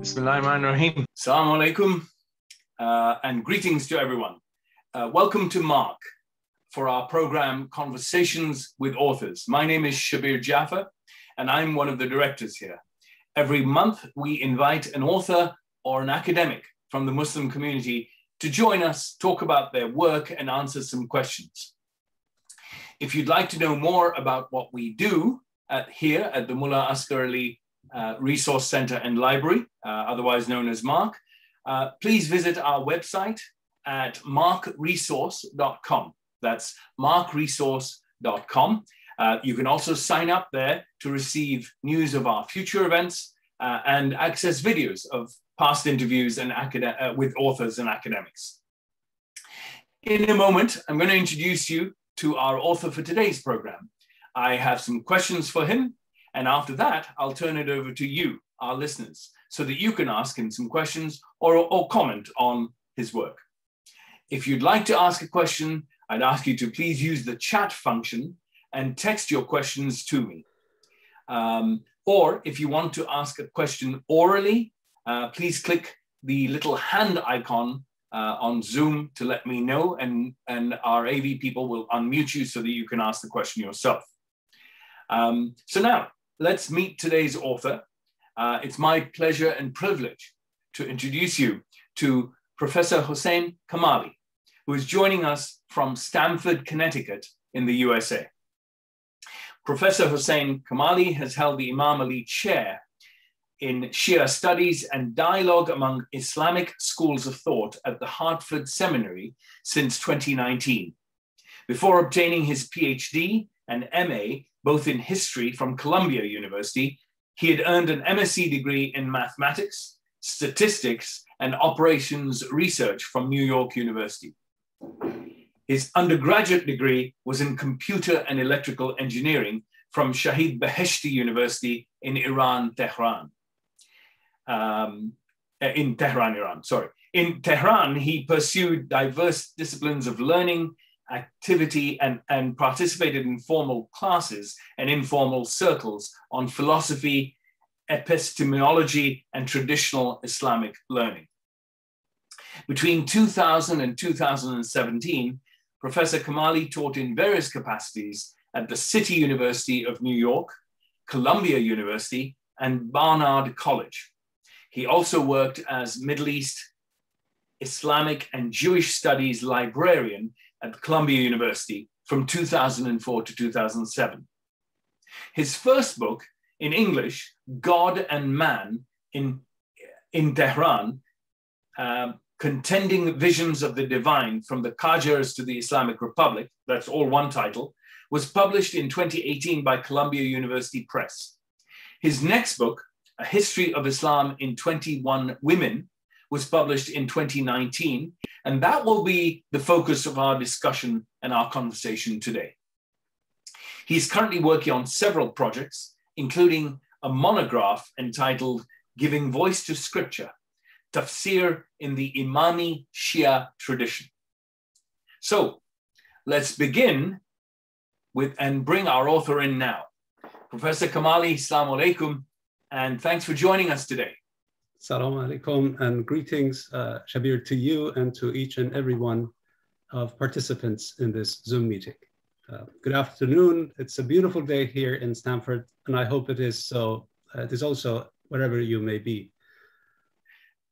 Bismillahirrahmanirrahim. Assalamu alaikum uh, and greetings to everyone. Uh, welcome to MARC for our program Conversations with Authors. My name is Shabir Jaffer and I'm one of the directors here. Every month we invite an author or an academic from the Muslim community to join us, talk about their work and answer some questions. If you'd like to know more about what we do at, here at the Mullah Asghar Ali uh, Resource Center and Library, uh, otherwise known as MARC, uh, please visit our website at marcresource.com. That's marcresource.com. Uh, you can also sign up there to receive news of our future events and access videos of past interviews and uh, with authors and academics. In a moment, I'm going to introduce you to our author for today's program. I have some questions for him and after that, I'll turn it over to you, our listeners, so that you can ask him some questions or, or comment on his work. If you'd like to ask a question, I'd ask you to please use the chat function and text your questions to me. Um, or if you want to ask a question orally, uh, please click the little hand icon uh, on Zoom to let me know, and, and our AV people will unmute you so that you can ask the question yourself. Um, so now, let's meet today's author. Uh, it's my pleasure and privilege to introduce you to Professor Hossein Kamaly, who is joining us from Stamford, Connecticut in the USA. Professor Hossein Kamaly has held the Imam Ali Chair in Shia Studies and Dialogue among Islamic Schools of Thought at the Hartford Seminary since 2019. Before obtaining his PhD and MA both in history from Columbia University. He had earned an MSc degree in mathematics, statistics, and operations research from New York University. His undergraduate degree was in computer and electrical engineering from Shahid Beheshti University in Iran, Tehran. Um, in Tehran, Iran, sorry. In Tehran, he pursued diverse disciplines of learning activity and, and participated in formal classes and informal circles on philosophy, epistemology, and traditional Islamic learning. Between 2000 and 2017, Professor Kamaly taught in various capacities at the City University of New York, Columbia University, and Barnard College. He also worked as Middle East, Islamic, and Jewish Studies librarian at Columbia University from 2004 to 2007. His first book in English, God and Man in, in Tehran, uh, Contending Visions of the Divine from the Qajars to the Islamic Republic, that's all one title, was published in 2018 by Columbia University Press. His next book, A History of Islam in 21 Women, was published in 2019, and that will be the focus of our discussion and our conversation today. He's currently working on several projects, including a monograph entitled Giving Voice to Scripture, Tafsir in the Imami Shia Tradition. So let's begin with and bring our author in now. Professor Kamaly, Assalamu alaikum, and thanks for joining us today. Assalamu alaikum and greetings, uh, Shabir, to you and to each and every one of participants in this Zoom meeting. Uh, good afternoon. It's a beautiful day here in Stamford, and I hope it is so. Uh, it is also wherever you may be.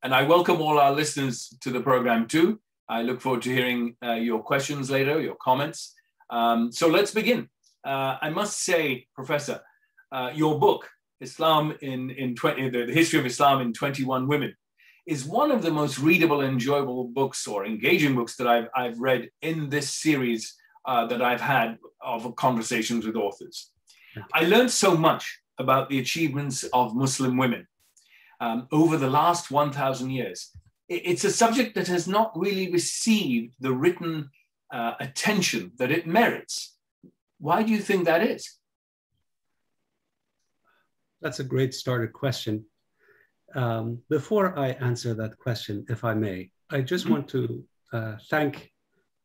And I welcome all our listeners to the program too. I look forward to hearing uh, your questions later, your comments. Um, so let's begin. Uh, I must say, Professor, uh, your book, Islam in, in 20, the, history of Islam in 21 women is one of the most readable enjoyable books or engaging books that I've, I've read in this series uh, that I've had of conversations with authors. I learned so much about the achievements of Muslim women um, over the last 1,000 years. It's a subject that has not really received the written uh, attention that it merits. Why do you think that is? That's a great starter question. Um, before I answer that question, if I may, I just want to uh, thank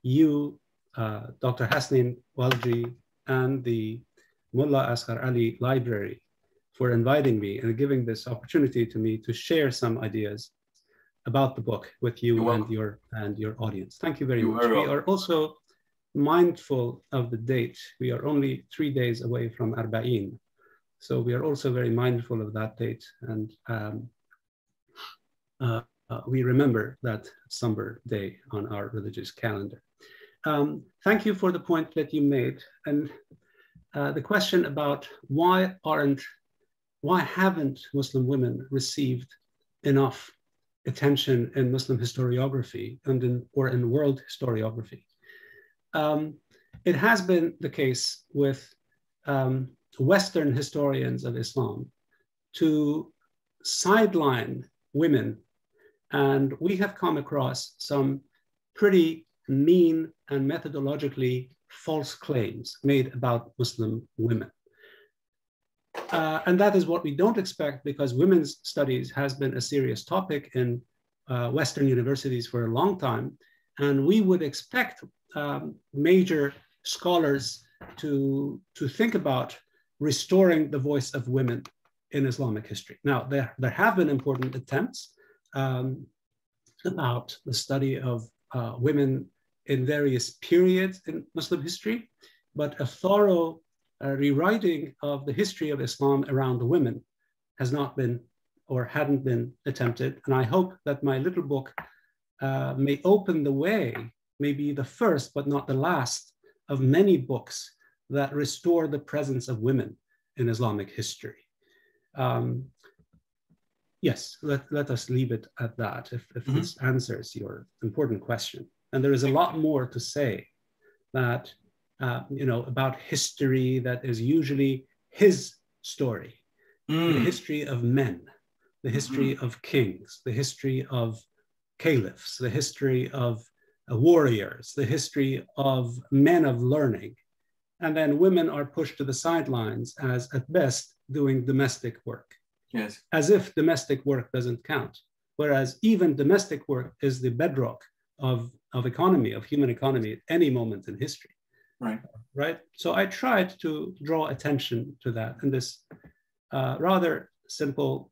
you, uh, Dr. Hasnain Walji, and the Mullah Asghar Ali Library for inviting me and giving this opportunity to me to share some ideas about the book with you and your and your audience. Thank you very you much. We are also mindful of the date. We are only three days away from Arba'in. So we are also very mindful of that date. And um, uh, uh, we remember that somber day on our religious calendar. Um, thank you for the point that you made. And uh, the question about why aren't, why haven't Muslim women received enough attention in Muslim historiography and in, or in world historiography? Um, it has been the case with um, Western historians of Islam to sideline women. And we have come across some pretty mean and methodologically false claims made about Muslim women. Uh, and that is what we don't expect because women's studies has been a serious topic in uh, Western universities for a long time. And we would expect um, major scholars to, to think about restoring the voice of women in Islamic history. Now, there, there have been important attempts um, about the study of uh, women in various periods in Muslim history, but a thorough uh, rewriting of the history of Islam around the women has not been or hadn't been attempted. And I hope that my little book uh, may open the way, maybe the first, but not the last of many books that restore the presence of women in Islamic history. Um, yes, let, let us leave it at that if, if mm-hmm. this answers your important question. And there is a lot more to say that, uh, you know, about history that is usually his story, mm. the history of men, the history mm-hmm. of kings, the history of caliphs, the history of warriors, the history of men of learning. And then women are pushed to the sidelines as, at best, doing domestic work. Yes. As if domestic work doesn't count. Whereas even domestic work is the bedrock of, of economy, of human economy at any moment in history. Right. Right. So I tried to draw attention to that in this uh, rather simple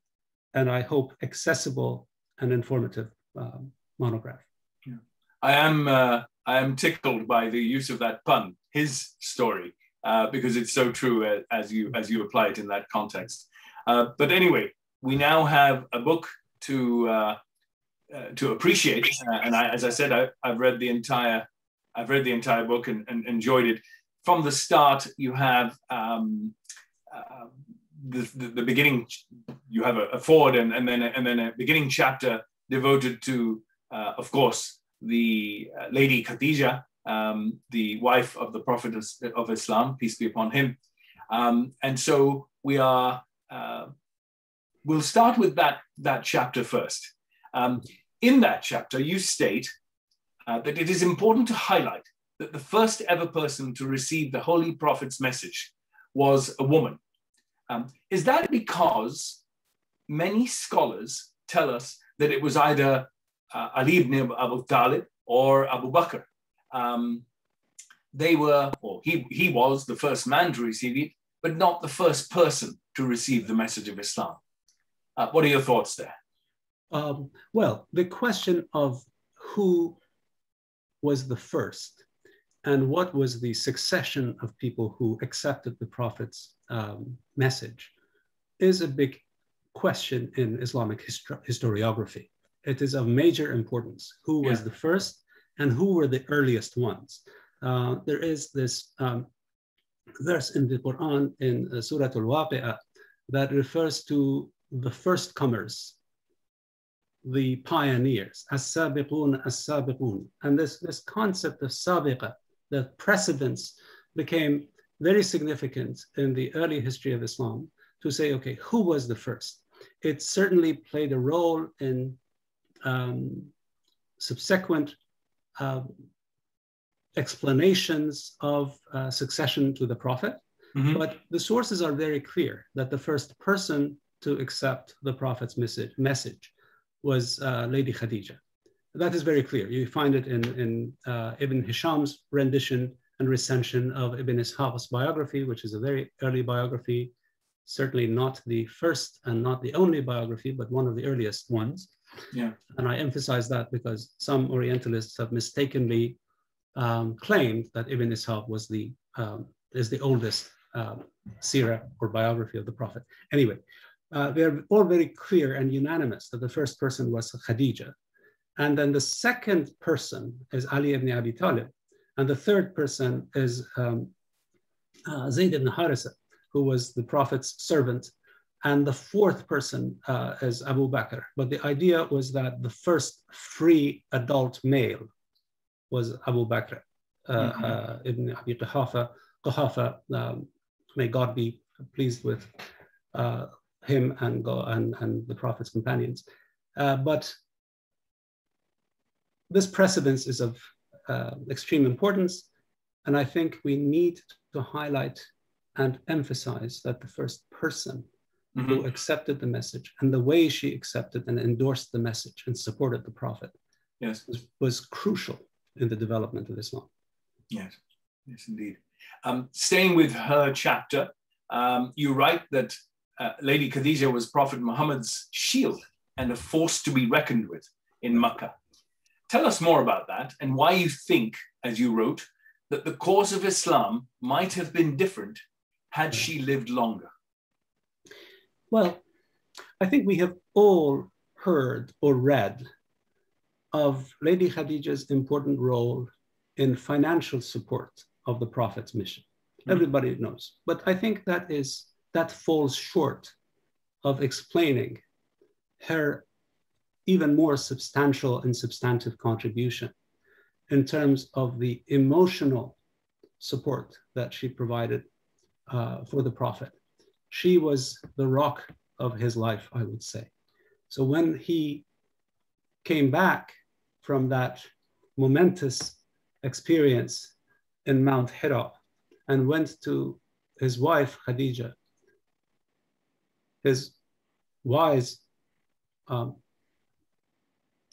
and I hope accessible and informative um, monograph. Yeah. I am uh, I am tickled by the use of that pun, his story, uh, because it's so true uh, as you as you apply it in that context. Uh, but anyway, we now have a book to uh, uh, to appreciate, and I, as I said, I, have read the entire I've read the entire book and, and enjoyed it. From the start, you have um, the, the, the, beginning. You have a, a forward and, and then a, and then a beginning chapter devoted to, of course, the uh, Lady Khadija, um, the wife of the Prophet of Islam, peace be upon him. Um, and so we are, uh, we'll start with that, that chapter first. Um, in that chapter, you state uh, that it is important to highlight that the first ever person to receive the Holy Prophet's message was a woman. Um, is that because many scholars tell us that it was either uh, Ali ibn Abu Talib or Abu Bakr. Um, they were, or he, he was the first man to receive it, but not the first person to receive the message of Islam. Uh, what are your thoughts there? Um, well, the question of who was the first and what was the succession of people who accepted the Prophet's um, message is a big question in Islamic histor historiography it is of major importance. Who was yeah. the first and who were the earliest ones? Uh, there is this um, verse in the Quran in uh, Surah Al-Waqi'ah that refers to the first comers, the pioneers, as-sabiqun, as-sabiqun. And this, this concept of sabiqa, the precedence, became very significant in the early history of Islam to say, okay, who was the first? It certainly played a role in um, subsequent explanations of uh, succession to the prophet. Mm-hmm. But the sources are very clear that the first person to accept the prophet's message, message was uh, Lady Khadija. That is very clear. You find it in, in uh, Ibn Hisham's rendition and recension of Ibn Ishaq's biography, which is a very early biography. certainly not the first and not the only biography, but one of the earliest ones. Yeah. And I emphasize that because some Orientalists have mistakenly um, claimed that Ibn Ishaq was the um, is the oldest um, sirah or biography of the Prophet. Anyway, uh, they're all very clear and unanimous that the first person was Khadija. And then the second person is Ali ibn Abi Talib. And the third person is um, uh, Zayd ibn Harisa, who was the Prophet's servant. And the fourth person uh, is Abu Bakr. But the idea was that the first free adult male was Abu Bakr uh, mm-hmm. Uh, ibn Abi Quhafa. Quhafa um, may God be pleased with uh, him and, and, and the Prophet's companions. Uh, but this precedence is of uh, extreme importance. And I think we need to highlight and emphasize that the first person mm-hmm. who accepted the message and the way she accepted and endorsed the message and supported the Prophet yes. was, was crucial in the development of Islam. Yes, yes, indeed. Um, staying with her chapter, um, you write that uh, Lady Khadija was Prophet Muhammad's shield and a force to be reckoned with in Makkah. Tell us more about that and why you think, as you wrote, that the course of Islam might have been different had she lived longer. Well, I think we have all heard or read of Lady Khadija's important role in financial support of the Prophet's mission. Mm-hmm. Everybody knows. But I think that is that falls short of explaining her even more substantial and substantive contribution in terms of the emotional support that she provided uh, for the Prophet. She was the rock of his life, I would say. So when he came back from that momentous experience in Mount Hira and went to his wife Khadija, his wise um,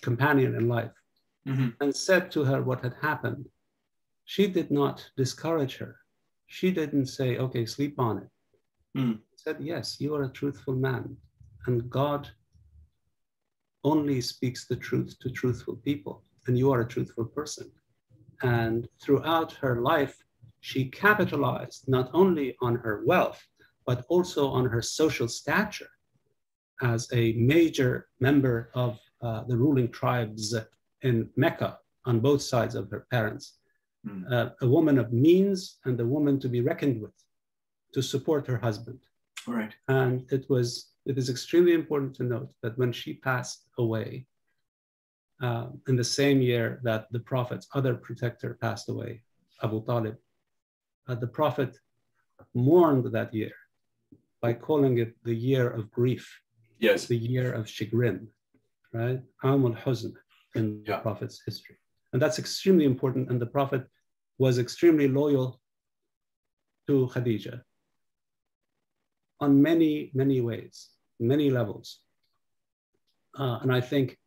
companion in life, mm-hmm. and said to her what had happened. She did not discourage her. She didn't say, okay, sleep on it. Mm. Said, yes, you are a truthful man, and God only speaks the truth to truthful people, and you are a truthful person. And throughout her life, she capitalized not only on her wealth, but also on her social stature as a major member of uh, the ruling tribes in Mecca on both sides of her parents. Mm. Uh, a woman of means and a woman to be reckoned with to support her husband. Right. And it was it is extremely important to note that when she passed away, uh, in the same year that the Prophet's other protector passed away, Abu Talib, uh, the Prophet mourned that year by calling it the year of grief, yes, the year of chagrin, right? Amul Huzn in yeah. the Prophet's history. And that's extremely important. And the Prophet was extremely loyal to Khadija on many, many ways, many levels. Uh, and I think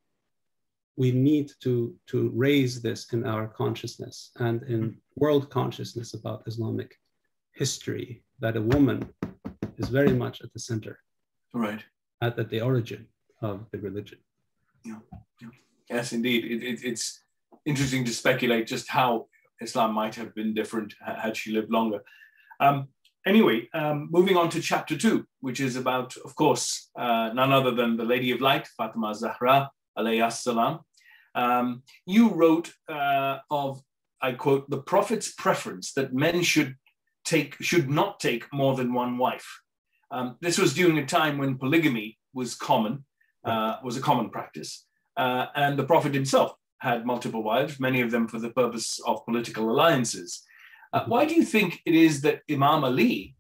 we need to, to raise this in our consciousness and in world consciousness about Islamic history, that a woman is very much at the center. Right. At, at the origin of the religion. Yeah. yeah. Yes, indeed. It, it, it's interesting to speculate just how Islam might have been different had she lived longer. Um, anyway, um, moving on to chapter two, which is about, of course, uh, none other than the Lady of Light, Fatima Zahra, alayhi salam. Um, you wrote uh, of, I quote, the Prophet's preference that men should take should not take more than one wife. Um, this was during a time when polygamy was common, uh, was a common practice, uh, and the Prophet himself had multiple wives, many of them for the purpose of political alliances. Uh, why do you think it is that Imam Ali,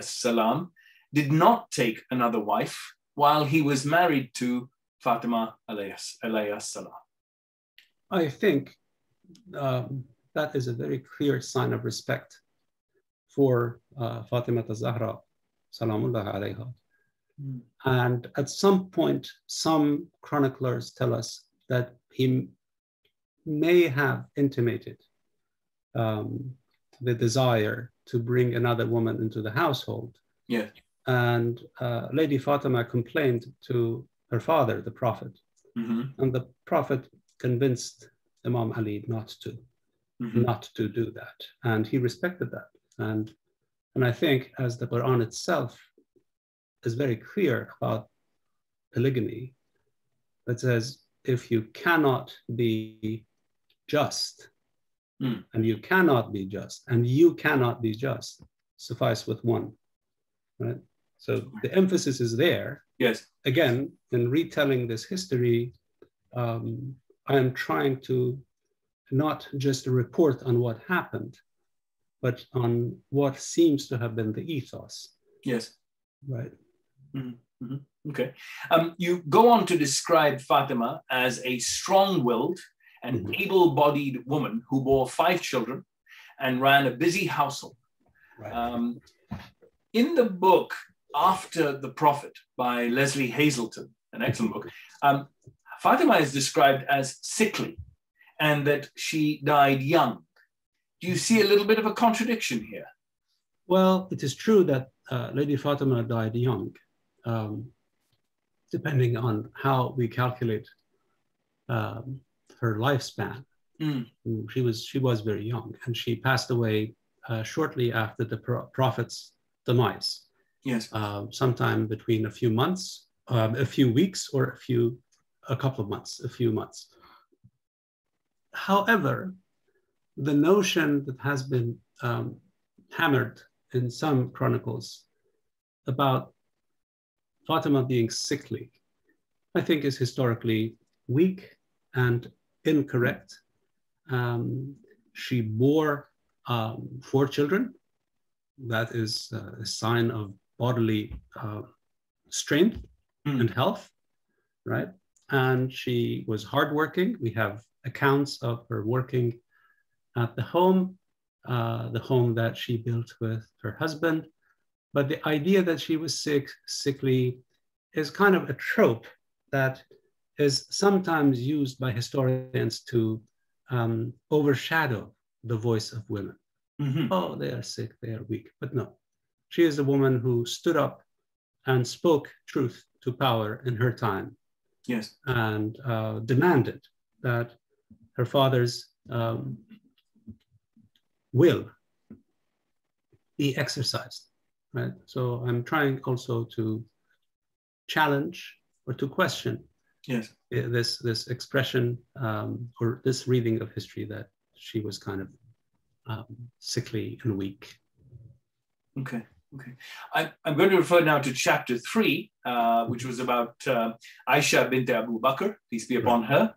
salam, did not take another wife while he was married to Fatima salam? I think um, that is a very clear sign of respect for uh, Fatima Zahra, salamullah alayha. Mm. And at some point, some chroniclers tell us that he may have intimated um, the desire to bring another woman into the household. Yeah. and uh, Lady Fatima complained to her father, the Prophet, hmm and the Prophet convinced Imam Ali not to, hmm not to do that, and he respected that. And and I think as the Quran itself is very clear about polygamy, that says if you cannot be just, Mm. and you cannot be just, and you cannot be just, suffice with one. Right? So the emphasis is there. Yes. Again, in retelling this history, um, I am trying to not just report on what happened, but on what seems to have been the ethos. Yes. Right. Okay. Um, you go on to describe Fatima as a strong willed and Mhm. able bodied woman who bore five children and ran a busy household. Right. Um, in the book After the Prophet by Lesley Hazleton, an excellent book, um, Fatima is described as sickly and that she died young. Do you see a little bit of a contradiction here? Well, it is true that uh, Lady Fatima died young, um, depending on how we calculate um, her lifespan. Mm. She was she was very young, and she passed away uh, shortly after the pro- prophet's demise, Yes. uh, sometime between a few months, um, a few weeks, or a few a couple of months, a few months. However, the notion that has been um, hammered in some chronicles about Fatima being sickly, I think is historically weak and incorrect. Um, she bore um, four children. That is uh, a sign of bodily uh, strength Mm. and health, right? And she was hardworking. We have accounts of her working at the home, uh, the home that she built with her husband. But the idea that she was sick, sickly, is kind of a trope that is sometimes used by historians to um, overshadow the voice of women. Mhm. Oh, they are sick, they are weak. But no, she is a woman who stood up and spoke truth to power in her time Yes. and uh, demanded that her father's um, will be exercised. Right. So I'm trying also to challenge or to question Yes. this this expression um, or this reading of history that she was kind of um, sickly and weak. Okay. Okay. I, I'm going to refer now to chapter three, uh, which was about uh, Aisha bint Abu Bakr, peace be upon her.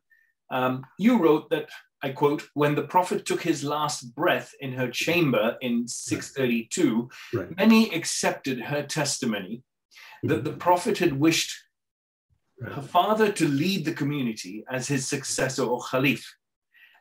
Um, you wrote that, I quote, when the Prophet took his last breath in her chamber in 632, Right. many accepted her testimony that the Prophet had wished her father to lead the community as his successor or Khalif.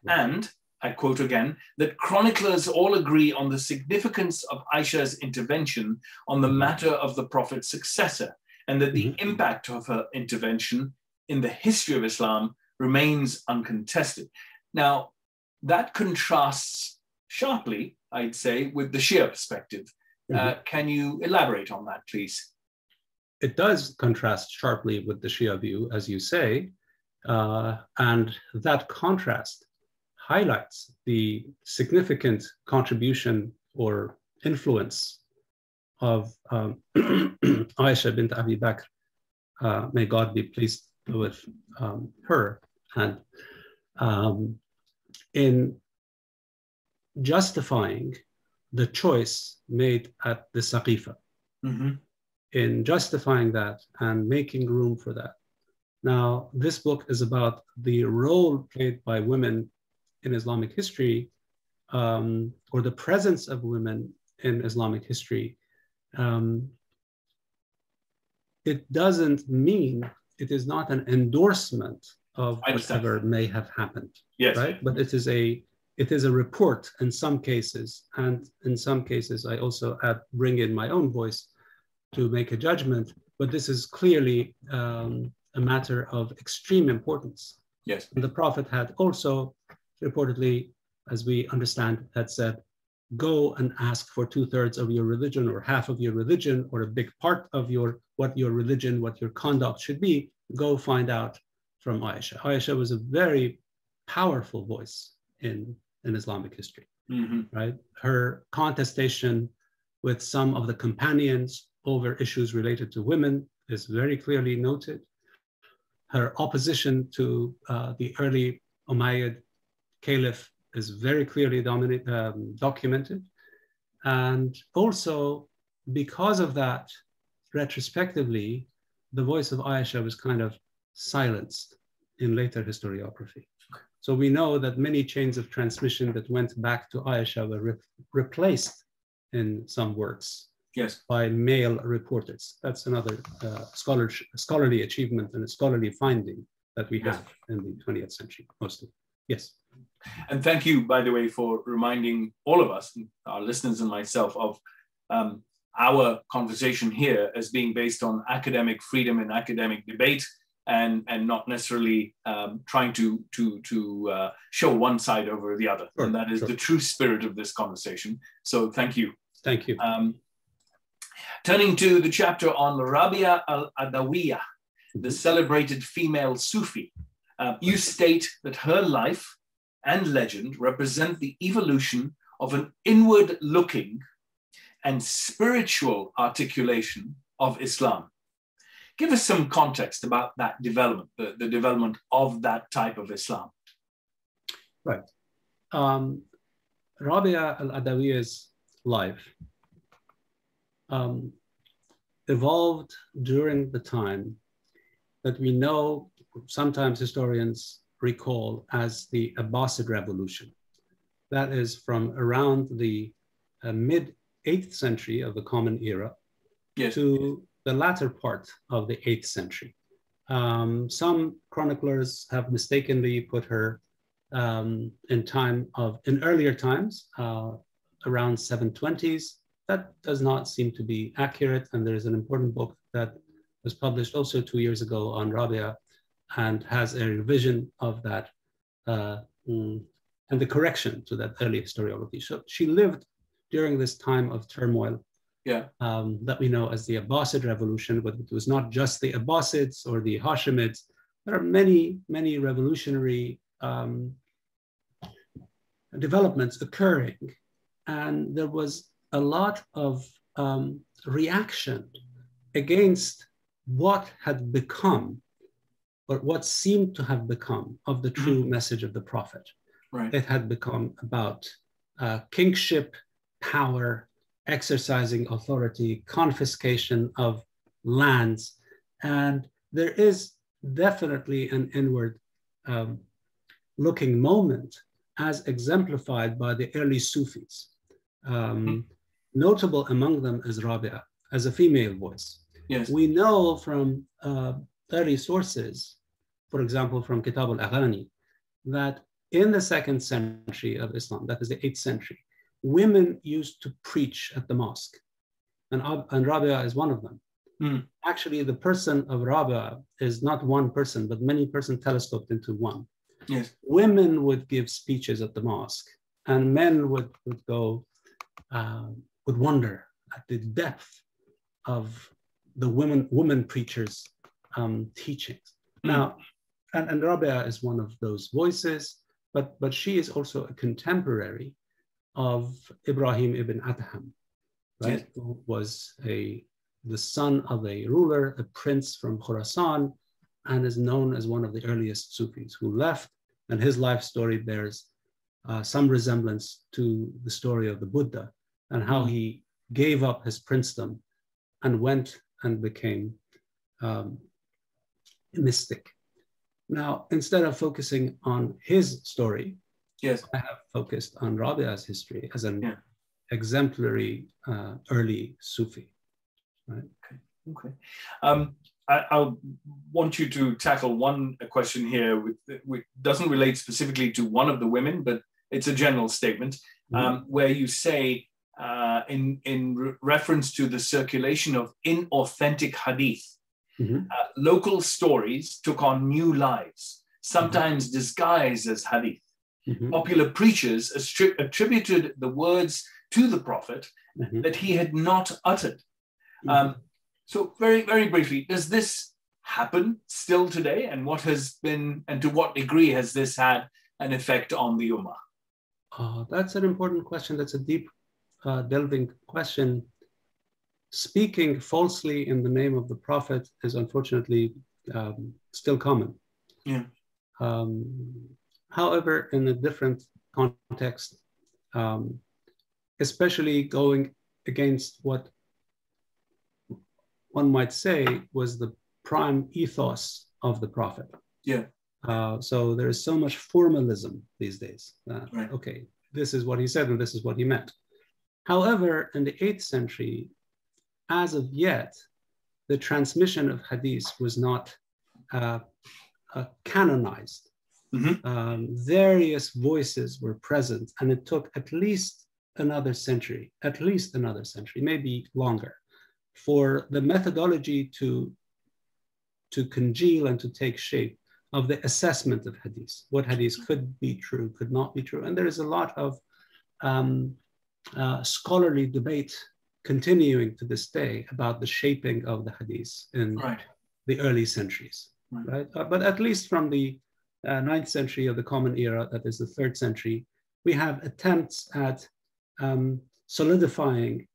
And, I quote again, that chroniclers all agree on the significance of Aisha's intervention on the matter of the Prophet's successor, and that the Mhm. impact of her intervention in the history of Islam remains uncontested. Now, that contrasts sharply, I'd say, with the Shia perspective. Uh, can you elaborate on that, please? It does contrast sharply with the Shia view, as you say, uh, and that contrast highlights the significant contribution or influence of um, Aisha bint Abi Bakr. Uh, may God be pleased with um, her, and um, in justifying the choice made at the Saqifa Mhm. In justifying that and making room for that. Now, this book is about the role played by women in Islamic history um, or the presence of women in Islamic history. Um, it doesn't mean it is not an endorsement of whatever may have happened Yes. right? But it is a it is a report in some cases, and in some cases, I also add, bring in my own voice to make a judgment. But this is clearly um, a matter of extreme importance. Yes. And the Prophet had also reportedly, as we understand, had said, go and ask for two thirds of your religion or half of your religion or a big part of your what your religion, what your conduct should be, go find out from Aisha. Aisha was a very powerful voice in, in Islamic history, Mm-hmm. right? Her contestation with some of the companions over issues related to women is very clearly noted. Her opposition to uh, the early Umayyad caliph is very clearly dominate, um, documented. And also, because of that, retrospectively, the voice of Aisha was kind of silenced in later historiography. So we know that many chains of transmission that went back to Aisha were re- replaced in some works Yes. by male reporters. That's another uh, scholar, scholarly achievement and a scholarly finding that we have in the 20th century, mostly. Yes. And thank you, by the way, for reminding all of us, our listeners and myself, of um, our conversation here as being based on academic freedom and academic debate, and and not necessarily um, trying to to to uh, show one side over the other. Sure, and that is sure. the true spirit of this conversation. So thank you. Thank you. Um, turning to the chapter on Rabia al Adawiyah, the celebrated female Sufi, uh, you state that her life and legend represent the evolution of an inward looking and spiritual articulation of Islam. Give us some context about that development, the, the development of that type of Islam. Um, Rabia al Adawiya's life um, evolved during the time that we know sometimes historians recall as the Abbasid Revolution. That is from around the uh, mid 8th century of the Common Era Yes. to the latter part of the 8th century. Um, some chroniclers have mistakenly put her um, in time of, in earlier times, uh, around 720s. That does not seem to be accurate. And there is an important book that was published also two years ago on Rabia and has a revision of that uh, mm, and the correction to that early historiography. So she lived during this time of turmoil Yeah. um, that we know as the Abbasid revolution, but it was not just the Abbasids or the Hashemids. There are many, many revolutionary um, developments occurring. And there was a lot of um, reaction against what had become, or what seemed to have become, of the true message of the prophet. Right. It had become about uh, kingship, power, exercising authority, confiscation of lands. And there is definitely an inward um, looking moment as exemplified by the early Sufis. Um, Notable among them is Rabia as a female voice. Yes. We know from uh, early sources, for example, from Kitab al Aghani, that in the second century of Islam, that is the eighth century, women used to preach at the mosque. And, and Rabia is one of them. Hmm. Actually, the person of Rabia is not one person, but many persons telescoped into one. Yes. Women would give speeches at the mosque, and men would, would go, uh, would wonder at the depth of the women, women preachers' um, teachings. Hmm. Now, and, and Rabia is one of those voices, but, but she is also a contemporary of Ibrahim ibn Adham, right? Yes. Who was a the son of a ruler, a prince from Khorasan, and is known as one of the earliest Sufis who left, and his life story bears uh, some resemblance to the story of the Buddha and how he gave up his princedom and went and became um, a mystic. Now, instead of focusing on his story, Yes. I have focused on Rabia's history as an Yeah. exemplary uh, early Sufi. Okay. Um, I, I'll want you to tackle one question here, with, which doesn't relate specifically to one of the women, but it's a general statement um, where you say, uh, in, in re- reference to the circulation of inauthentic hadith, Mhm. uh, local stories took on new lives, sometimes disguised as hadith. Mhm. Popular preachers attri- attributed the words to the Prophet mm-hmm. that he had not uttered. Mm-hmm. Um, so, very, very briefly, does this happen still today? And what has been, and to what degree has this had an effect on the Ummah? Uh, that's an important question. That's a deep, uh, delving question. Speaking falsely in the name of the Prophet is unfortunately um, still common. Yeah. Um, however, in a different context, um, especially going against what one might say was the prime ethos of the prophet. Yeah. Uh, so there is so much formalism these days. right. Okay, this is what he said and this is what he meant. However, in the 8th century, as of yet, the transmission of hadith was not uh, uh, canonized. Mm-hmm. Um, various voices were present, and it took at least another century, at least another century, maybe longer, for the methodology to, to congeal and to take shape of the assessment of hadith, what hadith could be true, could not be true. And there is a lot of um, uh, scholarly debate continuing to this day about the shaping of the hadith in right. the early centuries, right? right? Uh, but at least from the uh, ninth century of the Common Era, that is the third century, we have attempts at um, solidifying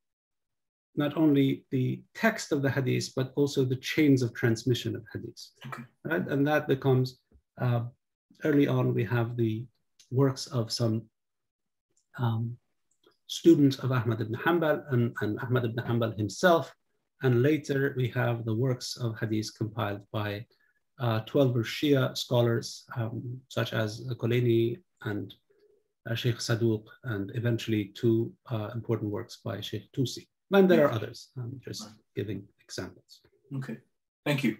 not only the text of the hadith, but also the chains of transmission of hadith. Okay. Right? And that becomes, uh, early on, we have the works of some um, students of Ahmad ibn Hanbal and, and Ahmad ibn Hanbal himself. And later we have the works of hadith compiled by uh, 12 Shia scholars, um, such as Kulaini and uh, Sheikh Saduq, and eventually two uh, important works by Sheikh Tusi. And there are others. I'm just giving examples. Okay, thank you.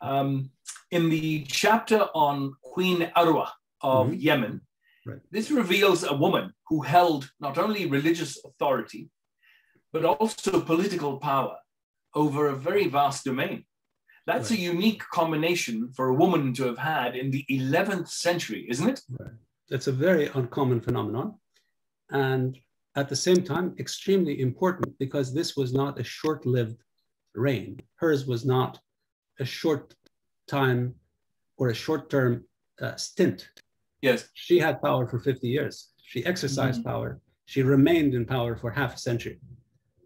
Um, in the chapter on Queen Arwa of mm-hmm. Yemen, right. this reveals a woman who held not only religious authority, but also political power over a very vast domain. That's right. a unique combination for a woman to have had in the 11th century, isn't it? Right. It's a very uncommon phenomenon. And at the same time, extremely important because this was not a short lived reign. Hers was not a short time or a short term uh, stint. Yes. She had power for 50 years. She exercised mm-hmm. power. She remained in power for half a century.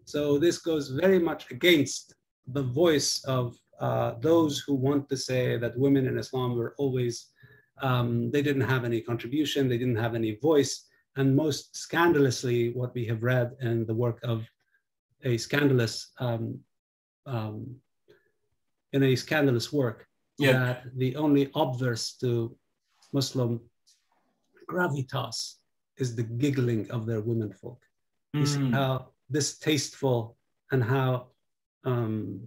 So this goes very much against the voice of uh, those who want to say that women in Islam were always, um, they didn't have any contribution, they didn't have any voice and most scandalously, what we have read in the work of a scandalous, um, um, in a scandalous work, yeah. that the only obverse to Muslim gravitas is the giggling of their womenfolk. Mm. You see how distasteful and how um,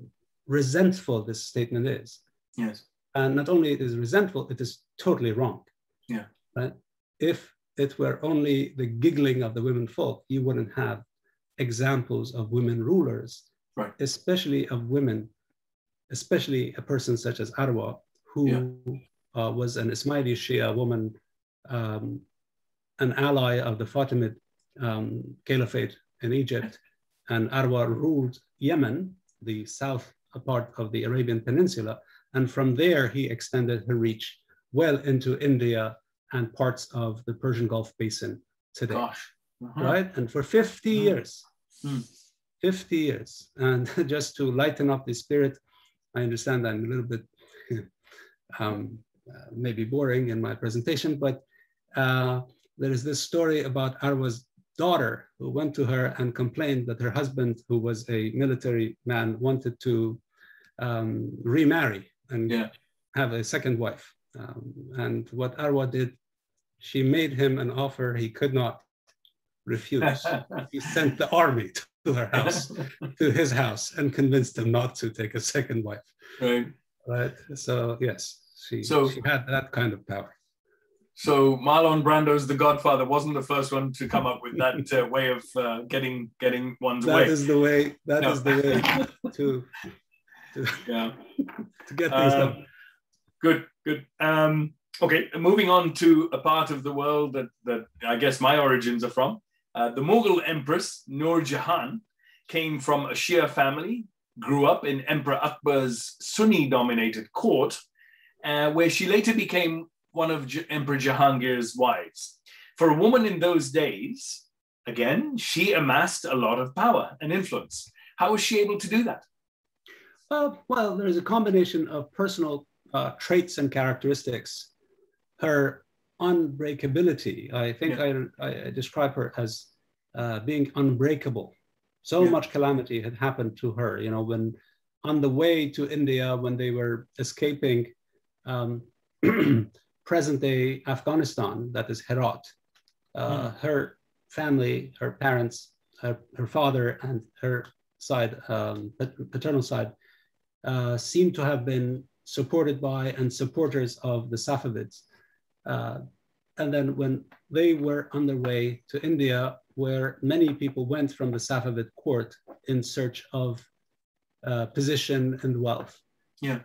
resentful this statement is. Yes. And not only it is resentful, it is totally wrong. Yeah. Right? If it were only the giggling of the women folk, you wouldn't have examples of women rulers, right. especially of women, especially a person such as Arwa, who yeah. uh, was an Ismaili Shia woman, um, an ally of the Fatimid um, Caliphate in Egypt. And Arwa ruled Yemen, the south part of the Arabian Peninsula. And from there, he extended her reach well into India and parts of the Persian Gulf Basin today. Gosh. Uh-huh. Right? And for 50 mm. years, mm. 50 years. And just to lighten up the spirit, I understand I'm a little bit um, uh, maybe boring in my presentation, but uh, there is this story about Arwa's daughter who went to her and complained that her husband, who was a military man, wanted to um, remarry and yeah. have a second wife. Um, and what Arwa did, she made him an offer he could not refuse. he sent the army to her house, to his house, and convinced him not to take a second wife. Right. Right. So yes, she, so, she had that kind of power. So Marlon Brando's The Godfather wasn't the first one to come up with that uh, way of uh, getting getting one's that way. That is the way. That no. is the way to, to yeah to get things um, done. Good, good. Um, okay, moving on to a part of the world that, that I guess my origins are from. Uh, the Mughal Empress Nur Jahan came from a Shia family, grew up in Emperor Akbar's Sunni dominated court, uh, where she later became one of Emperor Jahangir's wives. For a woman in those days, again, she amassed a lot of power and influence. How was she able to do that? Uh, well, there's a combination of personal uh, traits and characteristics. Her unbreakability, I think yeah. I, I, describe her as uh, being unbreakable. So yeah. much calamity had happened to her. You know, when on the way to India, when they were escaping um, present day Afghanistan, that is Herat, uh, mm. her family, her parents, her, her father, and her side, um, paternal side, uh, seem to have been supported by and supporters of the Safavids. Uh, and then when they were on their way to India, where many people went from the Safavid court in search of uh, position and wealth. Yeah.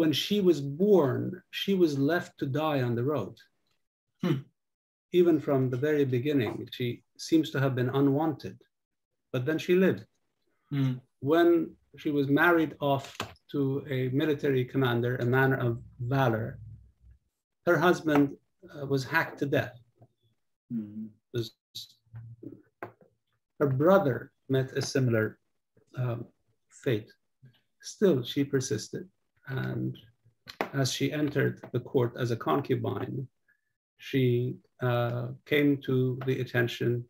When she was born, she was left to die on the road. Hmm. Even from the very beginning, she seems to have been unwanted, but then she lived. Hmm. When she was married off to a military commander, a man of valor. Her husband uh, was hacked to death. Mm-hmm. Was, her brother met a similar um, fate. Still, she persisted. And as she entered the court as a concubine, she uh, came to the attention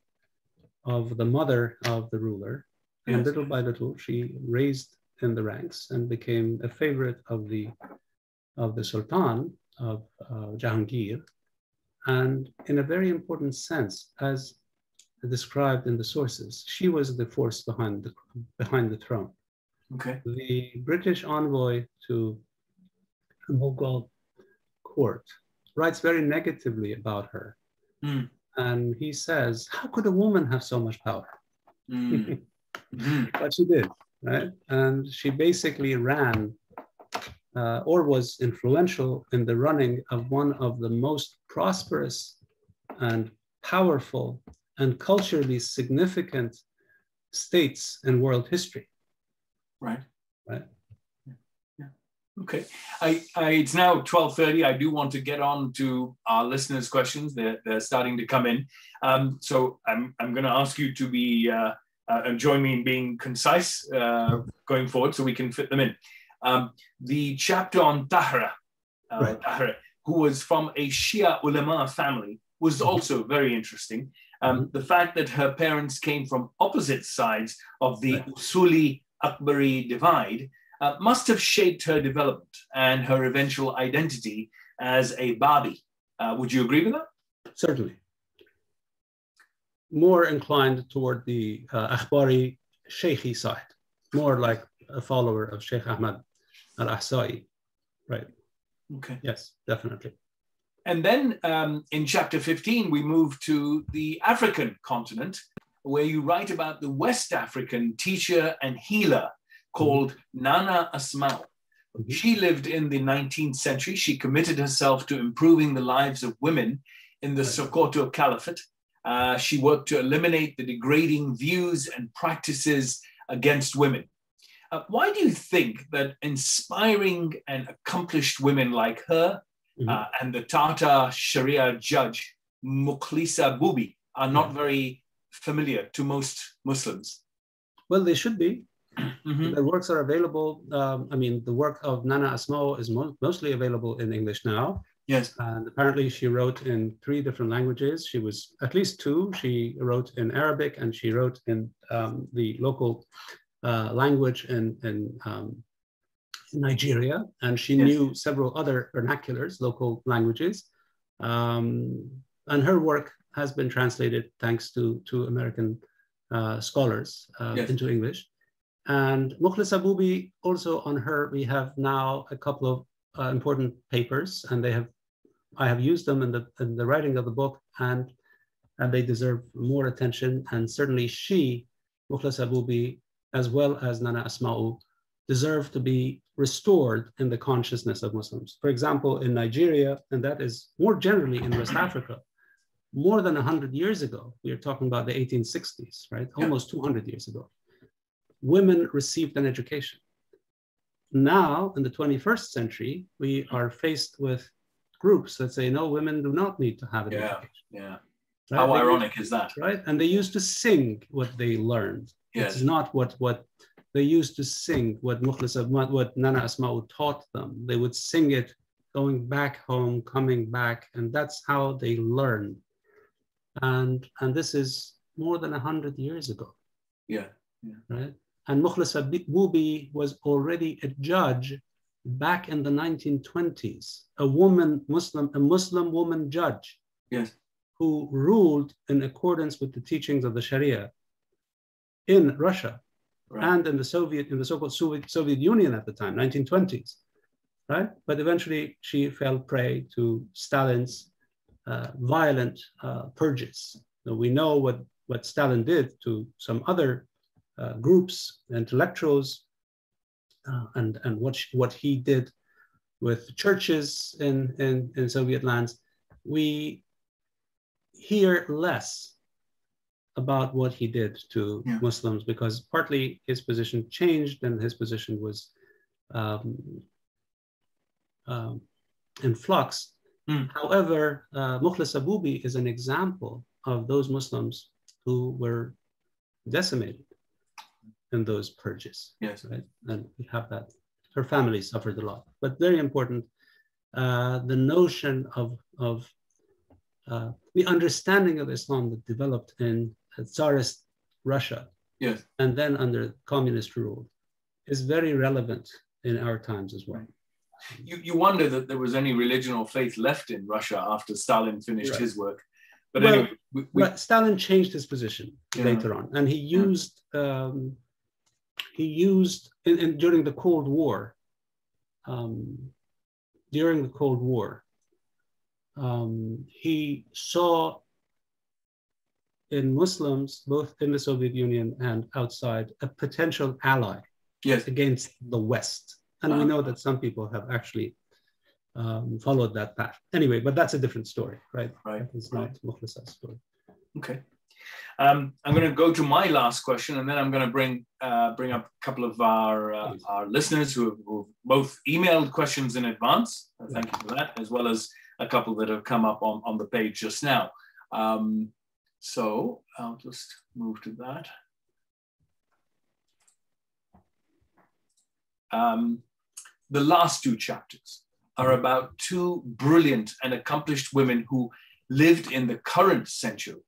of the mother of the ruler And little by little, she raised in the ranks and became a favorite of the of the Sultan of uh, Jahangir. And in a very important sense, as described in the sources, she was the force behind the behind the throne. Okay. The British envoy to the Mughal court writes very negatively about her. Mm. And he says, How could a woman have so much power? Mm. But she did, right? And she basically ran uh, or was influential in the running of one of the most prosperous and powerful and culturally significant states in world history. Right. Right. Yeah. Okay, I, I, it's now 12.30. I do want to get on to our listeners' questions. They're, they're starting to come in. Um, so I'm, I'm going to ask you to be uh, uh, and join me in being concise uh, going forward so we can fit them in. Um, the chapter on Tahra, uh, right. Tahra, who was from a Shia ulama family, was mm-hmm. also very interesting. Um, mm-hmm. the fact that her parents came from opposite sides of the right. Usuli Akhbari divide uh, must have shaped her development and her eventual identity as a Babi. Uh, would you agree with that? Certainly more inclined toward the uh, Akhbari Sheikhi side, more like a follower of Sheikh Ahmad al Ahsai. Right. Okay. Yes, definitely. And then um, in chapter 15, we move to the African continent, where you write about the West African teacher and healer called. Nana Asmau. Mm-hmm. She lived in the 19th century. She committed herself to improving the lives of women in the Sokoto Caliphate uh, she worked to eliminate the degrading views and practices against women. Uh, why do you think that inspiring and accomplished women like her mm-hmm. uh, and the Tatar Sharia judge Mukhlisa Bubi are not very familiar to most Muslims? Well, they should be. Mm-hmm. Their works are available. Um, I mean, the work of Nana Asma'u is mo- mostly available in English now. Yes. And apparently she wrote in three different languages. She was at least two. She wrote in Arabic and she wrote in um, the local uh, language in, in, um, Nigeria. And she yes. knew several other vernaculars, local languages. Um, and her work has been translated thanks to, to American uh, scholars uh, yes. into English. And Mukhlisa Bubi, also on her, we have now a couple of uh, important papers, and they have I have used them in the, in the writing of the book and, and they deserve more attention. And certainly she, Mukhlisa Bubi, as well as Nana Asma'u, deserve to be restored in the consciousness of Muslims. For example, in Nigeria, and that is more generally in West Africa, more than 100 years ago, we are talking about the 1860s, right? Almost 200 years ago, women received an education. Now, in the 21st century, we are faced with groups that say, no, women do not need to have an Yeah. education. Yeah. right? How They- ironic is that? right? And they used to sing what they learned. Yes. It's not what what they used to sing what Mukhlisa, what, what Nana Asma'u taught them. They would sing it going back home, coming back, and that's how they learn. And and this is more than a hundred years ago, Yeah. right? And Mukhlisa Bubi was already a judge back in the 1920s, a woman Muslim, a Muslim woman judge Yes. who ruled in accordance with the teachings of the Sharia in Russia Right. and in the Soviet, in the so-called Soviet, Soviet Union at the time, 1920s, right? But eventually she fell prey to Stalin's violent uh, purges. Now, we know what, what Stalin did to some other uh, groups, intellectuals, uh, and, and what, what he did with churches in, in, in Soviet lands. We hear less about what he did to Yeah. Muslims because partly his position changed and his position was um, um, in flux. Mm. However, uh, Mukhlisa Bubi is an example of those Muslims who were decimated in those purges Yes. right? And we have that. Her family suffered a lot, but very important. Uh, the notion of of uh, the understanding of Islam that developed in Tsarist Russia Yes. and then under communist rule is very relevant in our times as well. You, you wonder that there was any religion or faith left in Russia after Stalin finished Right. his work. But Well, anyway, we, we, But Stalin changed his position Yeah. later on, and he used um, he used in, in, during the Cold War. Um, during the Cold War, um, he saw in Muslims, both in the Soviet Union and outside, a potential ally yes. against the West. And we know that some people have actually um, followed that path. Anyway, but that's a different story, right? Right, It's not Mukhlisa's story. Okay. Um, I'm going to go to my last question, and then I'm going to bring uh, bring up a couple of our uh, our listeners who have, who have both emailed questions in advance. Uh, Thank you for that, as well as a couple that have come up on, on the page just now. Um, so I'll just move to that. Um, the last two chapters are about two brilliant and accomplished women who lived in the current century.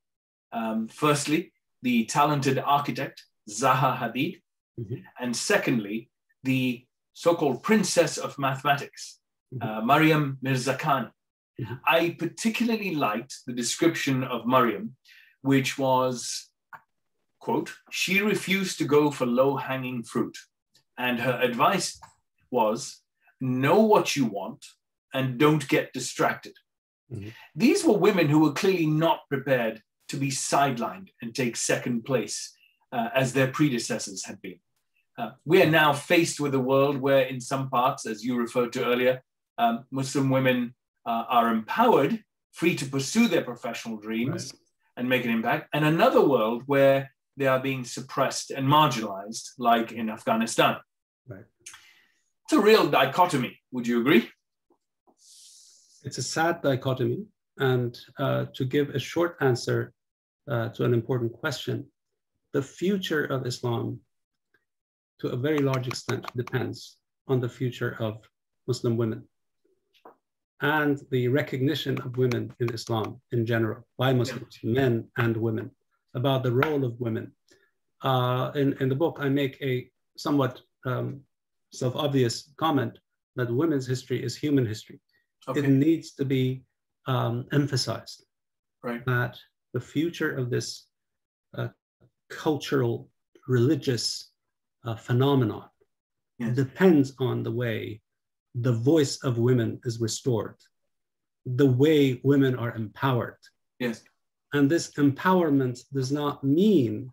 Um, firstly, the talented architect Zaha Hadid, Mhm. and secondly, the so-called princess of mathematics, Mhm. uh, Mariam Mirzakhani. Mhm. I particularly liked the description of Mariam, which was, quote, she refused to go for low-hanging fruit. And her advice was, know what you want and don't get distracted. Mhm. These were women who were clearly not prepared to be sidelined and take second place uh, as their predecessors had been. Uh, we are now faced with a world where, in some parts, as you referred to earlier, um, Muslim women uh, are empowered, free to pursue their professional dreams and make an impact, and another world where they are being suppressed and marginalized, like in Afghanistan. Right. It's a real dichotomy. Would you agree? It's a sad dichotomy. And uh, to give a short answer uh, to an important question, the future of Islam, to a very large extent, depends on the future of Muslim women and the recognition of women in Islam in general by Muslims, men and women, about the role of women. Uh, in, in the book, I make a somewhat um, self obvious comment that women's history is human history Okay. it needs to be um, emphasized Right. that the future of this uh, cultural, religious uh, phenomenon Yes. depends on the way the voice of women is restored, the way women are empowered. Yes. And this empowerment does not mean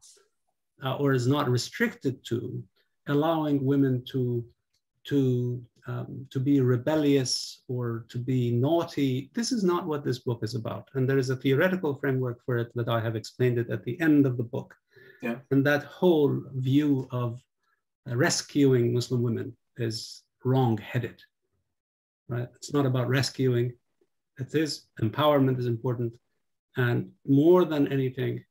uh, or is not restricted to allowing women to, to um, to be rebellious or to be naughty. This is not what this book is about. And there is a theoretical framework for it that I have explained it at the end of the book. Yeah. And that whole view of rescuing Muslim women is wrong-headed. Right? It's not about rescuing. It is empowerment is important, and more than anything,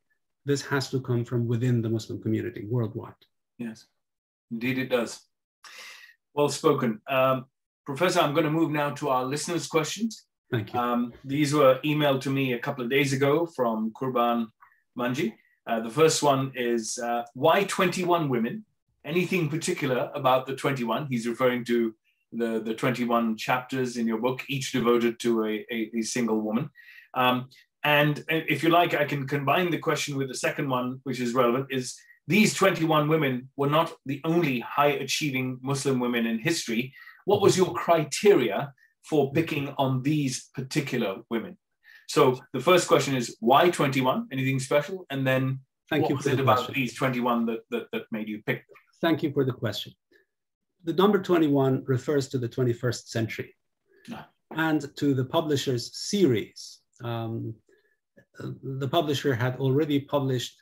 this has to come from within the Muslim community worldwide. Yes, indeed it does. Well spoken. Um, Professor, I'm going to move now to our listeners' questions. Thank you. Um, these were emailed to me a couple of days ago from Kurban Manji. Uh, the first one is uh, why 21 women? Anything particular about the 21? He's referring to the, the 21 chapters in your book, each devoted to a, a, a single woman. Um, and if you like, I can combine the question with the second one, which is relevant, is these 21 women were not the only high achieving Muslim women in history. What was your criteria for picking on these particular women? So the first question is why 21? Anything special? And then Thank what you was for it the about question. these 21 that, that, that made you pick them? Thank you for the question. The number 21 refers to the 21st century Ah. and to the publisher's series. Um, the publisher had already published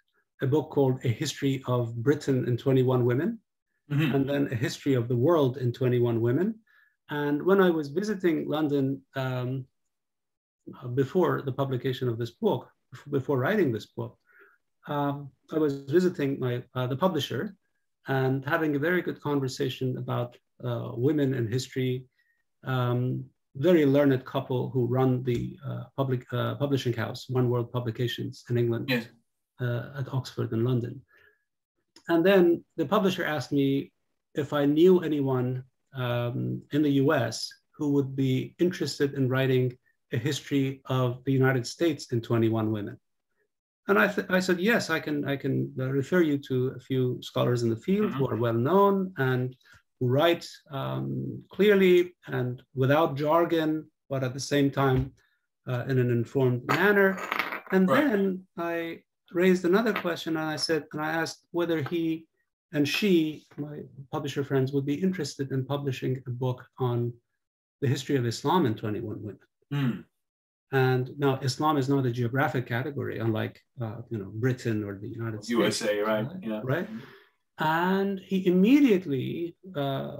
a book called A History of Britain in 21 Women, Mhm. and then A History of the World in 21 Women. And when I was visiting London um, before the publication of this book, before writing this book, um, I was visiting my uh, the publisher and having a very good conversation about uh, women in history. Um, very learned couple who run the uh, public uh, publishing house, Oneworld Publications in England, Yes. Uh, at Oxford in London. And then the publisher asked me if I knew anyone um, in the US who would be interested in writing a history of the United States in 21 women. And I, th- I said, yes, I can, I can refer you to a few scholars in the field who are well known and who write um, clearly and without jargon, but at the same time uh, in an informed manner. And Right. then I raised another question and I said, and I asked whether he and she, my publisher friends, would be interested in publishing a book on the history of Islam in 21 women. Mm. And now Islam is not a geographic category, unlike uh, you know Britain or the United States. USA, right? Yeah. Right. And he immediately, uh,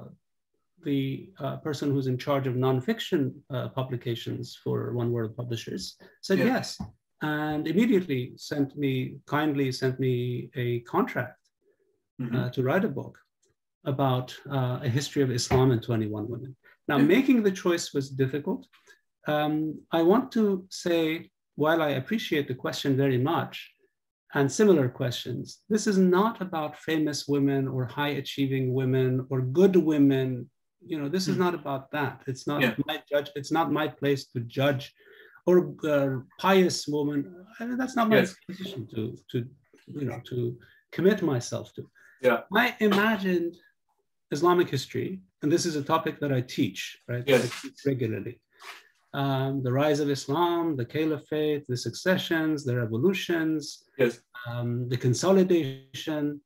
the uh, person who's in charge of nonfiction uh, publications for Oneworld Publishers, said Yeah. yes, and immediately sent me kindly sent me a contract Mhm. uh, to write a book about uh, a history of Islam and 21 women. Now, making the choice was difficult. Um, I want to say, while I appreciate the question very much and similar questions, this is not about famous women or high achieving women or good women. You know, this is Hmm. not about that. It's not Yeah. my judge. It's not my place to judge or uh, pious woman. Uh, That's not my Yes. position to, to, you know, to commit myself to. Yeah. I imagined Islamic history, and this is a topic that I teach, right? Yes. I teach regularly. Um, the rise of Islam, the caliphate, the successions, the revolutions, Yes. um, the consolidation,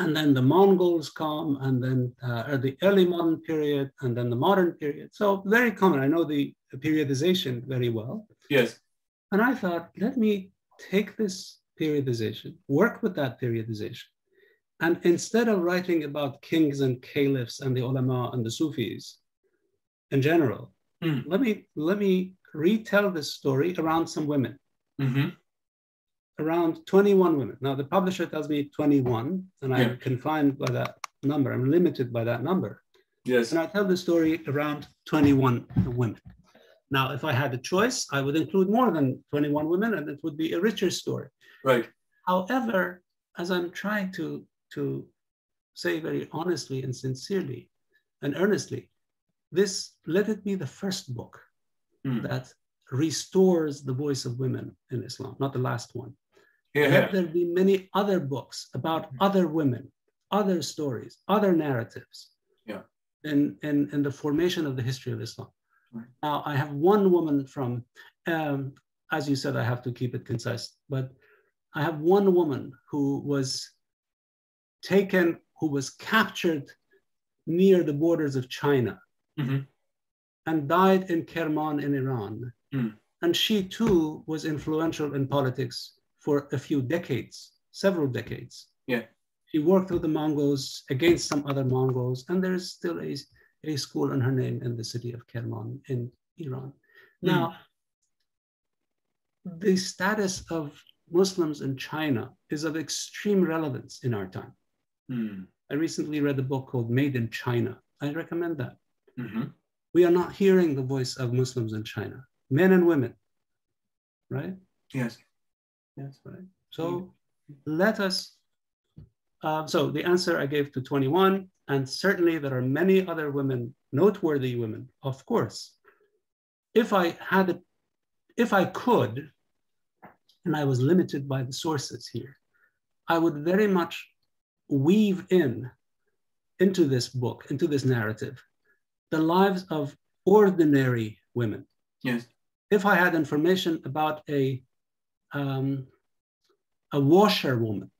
and then the Mongols come, and then uh, or the early modern period, and then the modern period. So very common. I know the periodization very well. Yes. And I thought, let me take this periodization, work with that periodization. And instead of writing about kings and caliphs and the ulama and the Sufis in general, Hmm. let me let me retell this story around some women, hmm around 21 women. Now the publisher tells me 21, and I'm Yeah. confined by that number. I'm limited by that number. Yes. And I tell the story around 21 women. Now, if I had a choice, I would include more than 21 women, and it would be a richer story. Right. However, as I'm trying to, to say very honestly and sincerely and earnestly, this let it be the first book Mm. that restores the voice of women in Islam, not the last one. Yeah. Let there be many other books about other women, other stories, other narratives Yeah. in, in, in the formation of the history of Islam. Now, I have one woman from, um, as you said, I have to keep it concise, but I have one woman who was taken, who was captured near the borders of China Mhm. and died in Kerman in Iran. Mm. And she too was influential in politics for a few decades, several decades. Yeah. She worked with the Mongols against some other Mongols, and there is still a, a school in her name in the city of Kerman in Iran. Now, the status of Muslims in China is of extreme relevance in our time. Mm. I recently read a book called Made in China. I recommend that. Mhm. We are not hearing the voice of Muslims in China, men and women, right? Yes. Yes, right. So let us. Uh, so the answer I gave to 21, and certainly there are many other women, noteworthy women, of course. If I had, it, if I could, and I was limited by the sources here, I would very much weave in into this book, into this narrative, the lives of ordinary women. Yes. If I had information about a um, a washerwoman,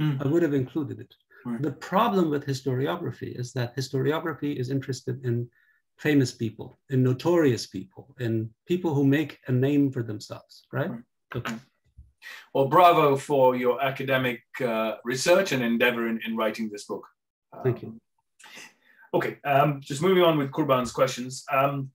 Mm. I would have included it. Right. The problem with historiography is that historiography is interested in famous people, in notorious people, in people who make a name for themselves, right? Right. Okay. Well, bravo for your academic uh, research and endeavor in, in writing this book. Thank you. Um, Okay, um, just moving on with Kurban's questions. Um,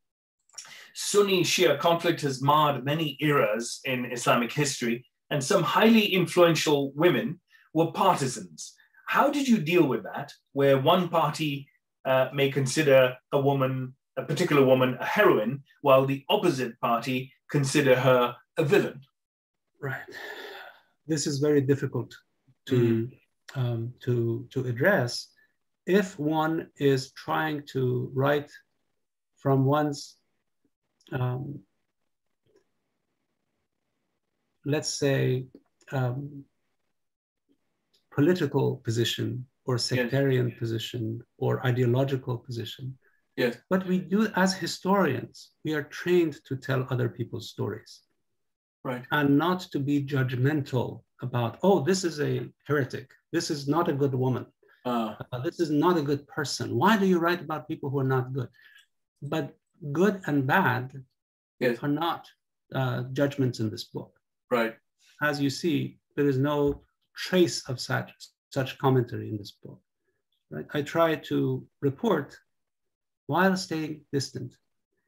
Sunni Shia conflict has marred many eras in Islamic history, and some highly influential women were partisans. How did you deal with that, where one party uh, may consider a woman, a particular woman, a heroine, while the opposite party consider her a villain? Right. This is very difficult to um, to to address if one is trying to write from one's um, let's say um, political position or sectarian position or ideological position Yes. but we do as historians we are trained to tell other people's stories Right. and not to be judgmental about, oh, this is a heretic. This is not a good woman. Uh, Uh, this is not a good person. Why do you write about people who are not good? But good and bad Yes. are not uh, judgments in this book. right. As you see, there is no trace of such, such commentary in this book. Right? I try to report while staying distant.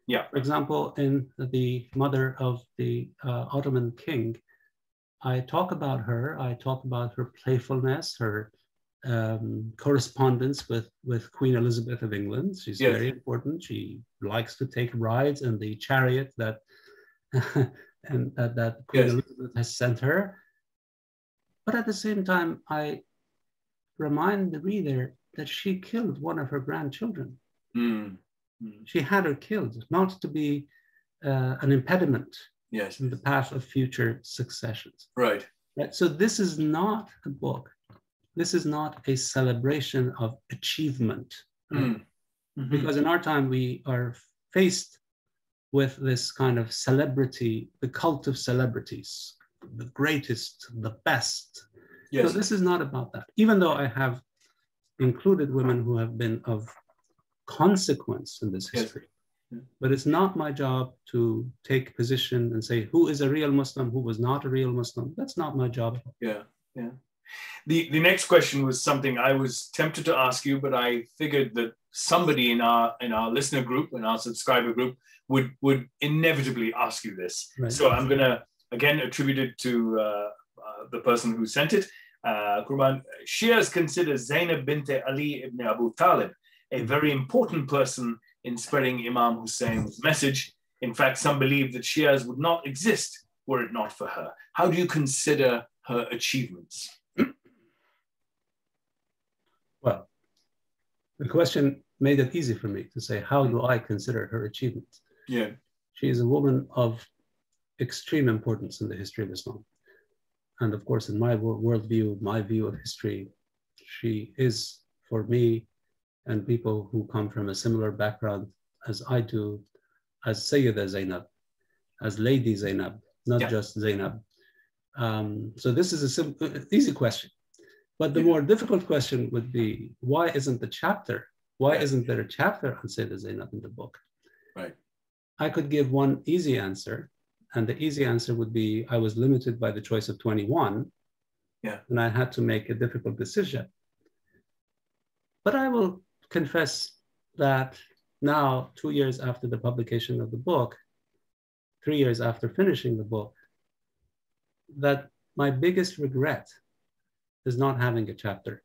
Yeah. For example, in the mother of the uh, Ottoman king, I talk about her. I talk about her playfulness, her um, correspondence with, with Queen Elizabeth of England. She's Yes. very important. She likes to take rides in the chariot that and that, that Queen Yes. Elizabeth has sent her. But at the same time, I remind the reader that she killed one of her grandchildren. Mm. Mm. She had her killed, not to be uh, an impediment Yes. in the path of future successions. Right. Right? So this is not a book. This is not a celebration of achievement. right? Mm. Mhm. Because in our time, we are faced with this kind of celebrity, the cult of celebrities, the greatest, the best. yes. So this is not about that. Even though I have included women who have been of consequence in this history. Yeah. But it's not my job to take position and say who is a real Muslim, who was not a real Muslim. That's not my job. Yeah, yeah. The the next question was something I was tempted to ask you, but I figured that somebody in our in our listener group in our subscriber group would would inevitably ask you this. Right. So I'm gonna again attributed to uh, uh, the person who sent it. Uh, Kurban, Shias consider Zainab bint Ali ibn Abu Talib a very important person in spreading Imam Hussein's message. In fact, some believe that Shias would not exist were it not for her. How do you consider her achievements? Well, the question made it easy for me to say, how do I consider her achievements? Yeah, She is a woman of extreme importance in the history of Islam. And of course, in my worldview, my view of history, she is, for me and people who come from a similar background as I do, as Sayyida Zainab, as Lady Zainab, not Yeah. just Zainab. Um, so this is a simple, easy question. But the Yeah. more difficult question would be, why isn't the chapter Why isn't there a chapter on Sayyidah Zainab in the book? Right. I could give one easy answer, and the easy answer would be I was limited by the choice of 21. Yeah. And I had to make a difficult decision. But I will confess that now, two years after the publication of the book, three years after finishing the book, that my biggest regret is not having a chapter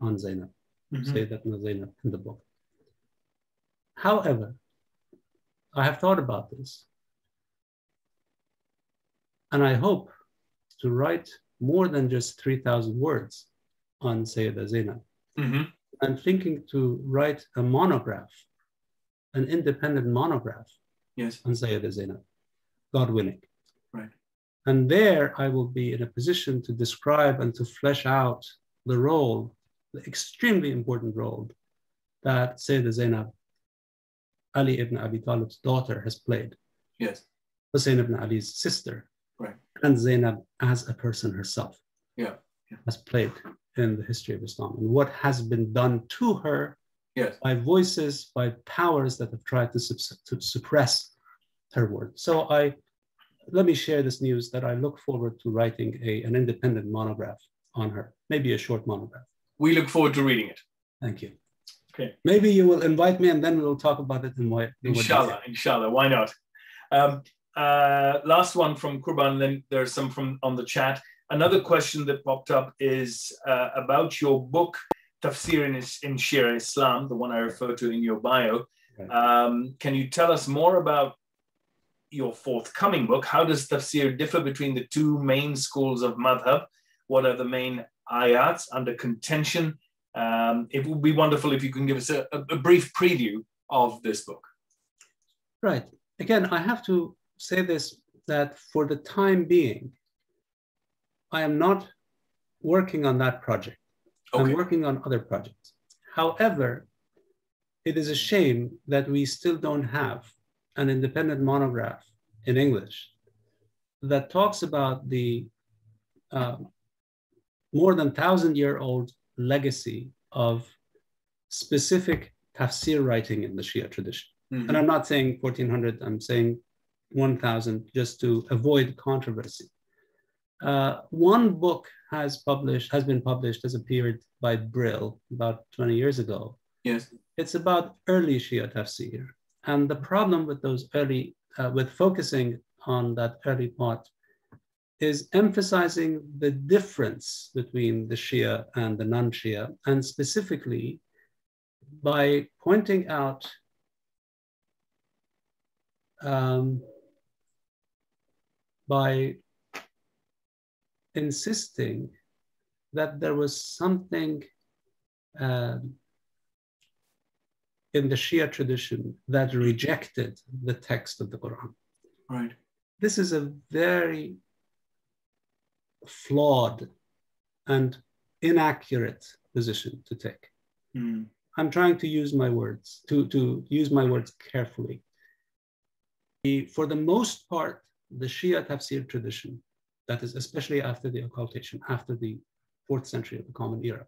on Zainab, Mhm. say that Zainab in the book. However, I have thought about this. And I hope to write more than just 3,000 words on Sayyidah Zainab. Mhm. I'm thinking to write a monograph, an independent monograph Yes. on Sayyidah Zainab, God willing. Right. And there I will be in a position to describe and to flesh out the role, the extremely important role that Sayyidah Zainab, Ali ibn Abi Talib's daughter, has played. Yes. Hussein ibn Ali's sister, Right. and Zainab as a person herself Yeah. Yeah. has played in the history of Islam and what has been done to her Yes. by voices, by powers that have tried to, sup- to suppress her word. So I let me share this news that I look forward to writing a, an independent monograph on her, maybe a short monograph. We look forward to reading it. Thank you. Okay. Maybe you will invite me and then we'll talk about it in more. in detail. Inshallah, inshallah. Why not? Um, uh, last one from Kurban, then there's some from on the chat. Another question that popped up is uh, about your book, Tafsir in, in Shia Islam, the one I refer to in your bio. Um, can you tell us more about your forthcoming book? How does tafsir differ between the two main schools of madhab? What are the main ayats under contention? Um, it would be wonderful if you can give us a- a brief preview of this book. Right. Again, I have to say this that for the time being, I am not working on that project. Okay. I'm working on other projects. However, it is a shame that we still don't have an independent monograph in English that talks about the uh, more than thousand year old legacy of specific tafsir writing in the Shia tradition. Mhm. And I'm not saying 1400, I'm saying 1000 just to avoid controversy. Uh, one book has published, has been published, has appeared by Brill about 20 years ago. Yes. It's about early Shia tafsir. And the problem with those early, uh, with focusing on that early part is emphasizing the difference between the Shia and the non-Shia, and specifically by pointing out um, by insisting that there was something um, in the Shia tradition that rejected the text of the Quran. Right. This is a very flawed and inaccurate position to take. Mm. I'm trying to use my words, to, to use my words carefully. For the most part, the Shia tafsir tradition, that is especially after the occultation, after the fourth century of the Common Era,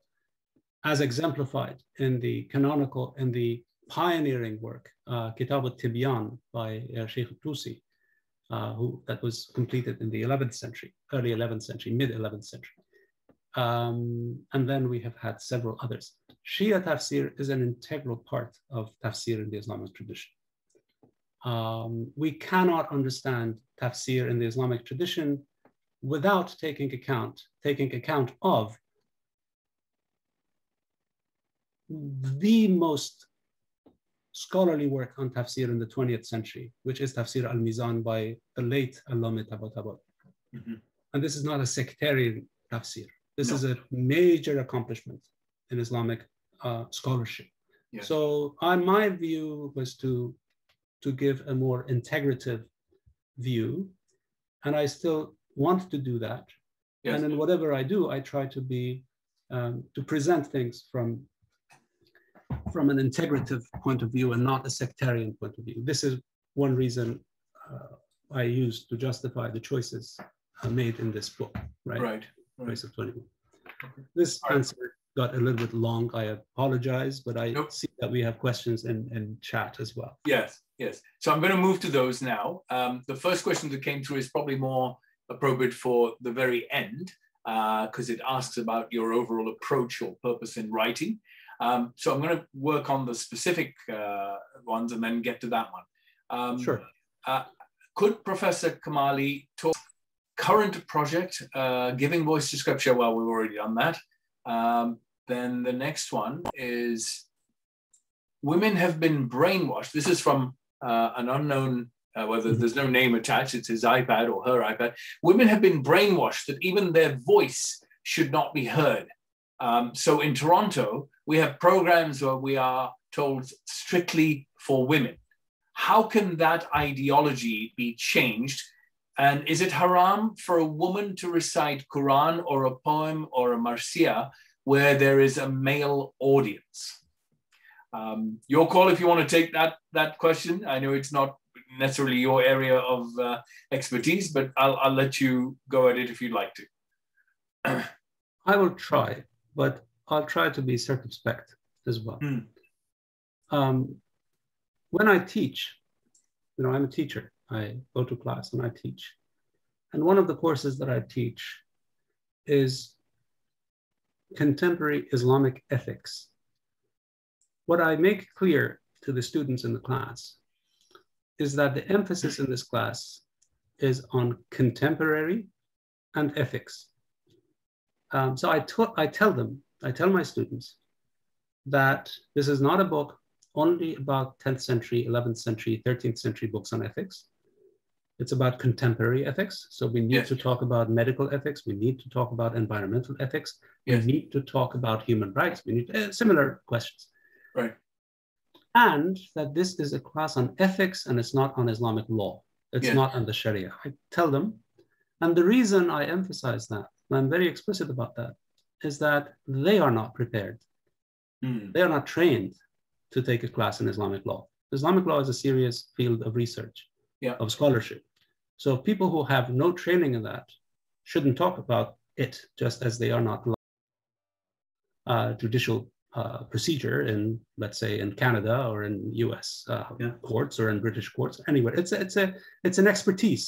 as exemplified in the canonical, in the pioneering work, uh, Kitab al-Tibyan by uh, Sheikh Tusi, uh, who, that was completed in the 11th century, early 11th century, mid 11th century. Um, and then we have had several others. Shia tafsir is an integral part of tafsir in the Islamic tradition. Um, we cannot understand tafsir in the Islamic tradition without taking account, taking account of the most scholarly work on tafsir in the 20th century, which is Tafsir al-Mizan by the late Allama Tabatabai. Mhm. And this is not a sectarian tafsir. This No. is a major accomplishment in Islamic uh, scholarship. Yes. So on my view was to, to give a more integrative view. And I still want to do that. Yes. And in whatever I do, I try to be, um, to present things from, from an integrative point of view and not a sectarian point of view. This is one reason uh, I use to justify the choices uh, made in this book, right? Right. Right. Choice of 21. This All right. answered got a little bit long. I apologize, but I Nope. see that we have questions in, in chat as well. Yes, yes. So I'm going to move to those now. Um, the first question that came through is probably more appropriate for the very end because it asks about your overall approach or purpose in writing. Um, so I'm going to work on the specific uh, ones and then get to that one. Um, Sure. Could Professor Kamaly talk current project, uh, giving voice to scripture? Well, we've already done that. Um, then the next one is women have been brainwashed. This is from uh, an unknown, uh, whether Mhm. there's no name attached, it's his iPad or her iPad. Women have been brainwashed that even their voice should not be heard. Um, so in Toronto, we have programs where we are told strictly for women. How can that ideology be changed? And is it haram for a woman to recite Quran or a poem or a marsia where there is a male audience? Um, your call if you want to take that that question. I know it's not necessarily your area of uh, expertise, but I'll, I'll let you go at it if you'd like to. I will try, but I'll try to be circumspect as well. Hmm. Um, when I teach, you know, I'm a teacher. I go to class and I teach. And one of the courses that I teach is contemporary Islamic ethics. What I make clear to the students in the class is that the emphasis in this class is on contemporary and ethics. Um, so I tell them, I tell my students that this is not a book only about 10th century, 11th century, 13th century books on ethics. It's about contemporary ethics. So we need Yes. to talk about medical ethics. We need to talk about environmental ethics. Yes. We need to talk about human rights. We need uh, similar questions. Right. And that this is a class on ethics and it's not on Islamic law. It's Yes. not on the Sharia. I tell them. And the reason I emphasize that, and I'm very explicit about that, is that they are not prepared. Hmm. They are not trained to take a class in Islamic law. Islamic law is a serious field of research, Yeah. of scholarship. So people who have no training in that shouldn't talk about it, just as they are not uh, judicial uh, procedure in, let's say, in Canada or in U.S. Uh, Yeah. courts or in British courts. Anywhere, it's a, it's a it's an expertise,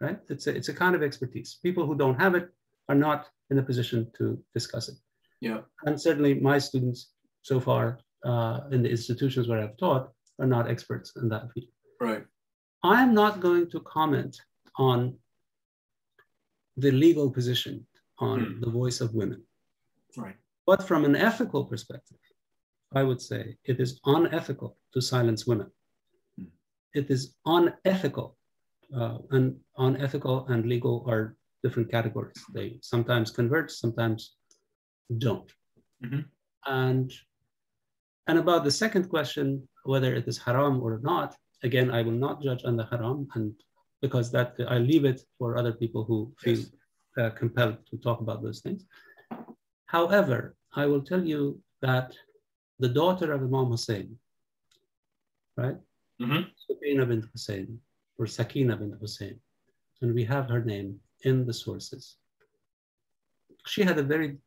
right? It's a it's a kind of expertise. People who don't have it are not in a position to discuss it. Yeah. And certainly, my students so far uh, in the institutions where I've taught are not experts in that field. Right. I am not going to comment on the legal position on Hmm. the voice of women. Right. But from an ethical perspective, I would say it is unethical to silence women. Hmm. It is unethical, uh, and unethical and legal are different categories. They sometimes converge, sometimes don't. Mhm. And and about the second question, whether it is haram or not, again, I will not judge on the haram, and because that I leave it for other people who feel Yes. uh, compelled to talk about those things. However, I will tell you that the daughter of Imam Hussein, right? Mhm. Sakina bint Hussein, or Sakina bint Hussein, and we have her name in the sources. She had a very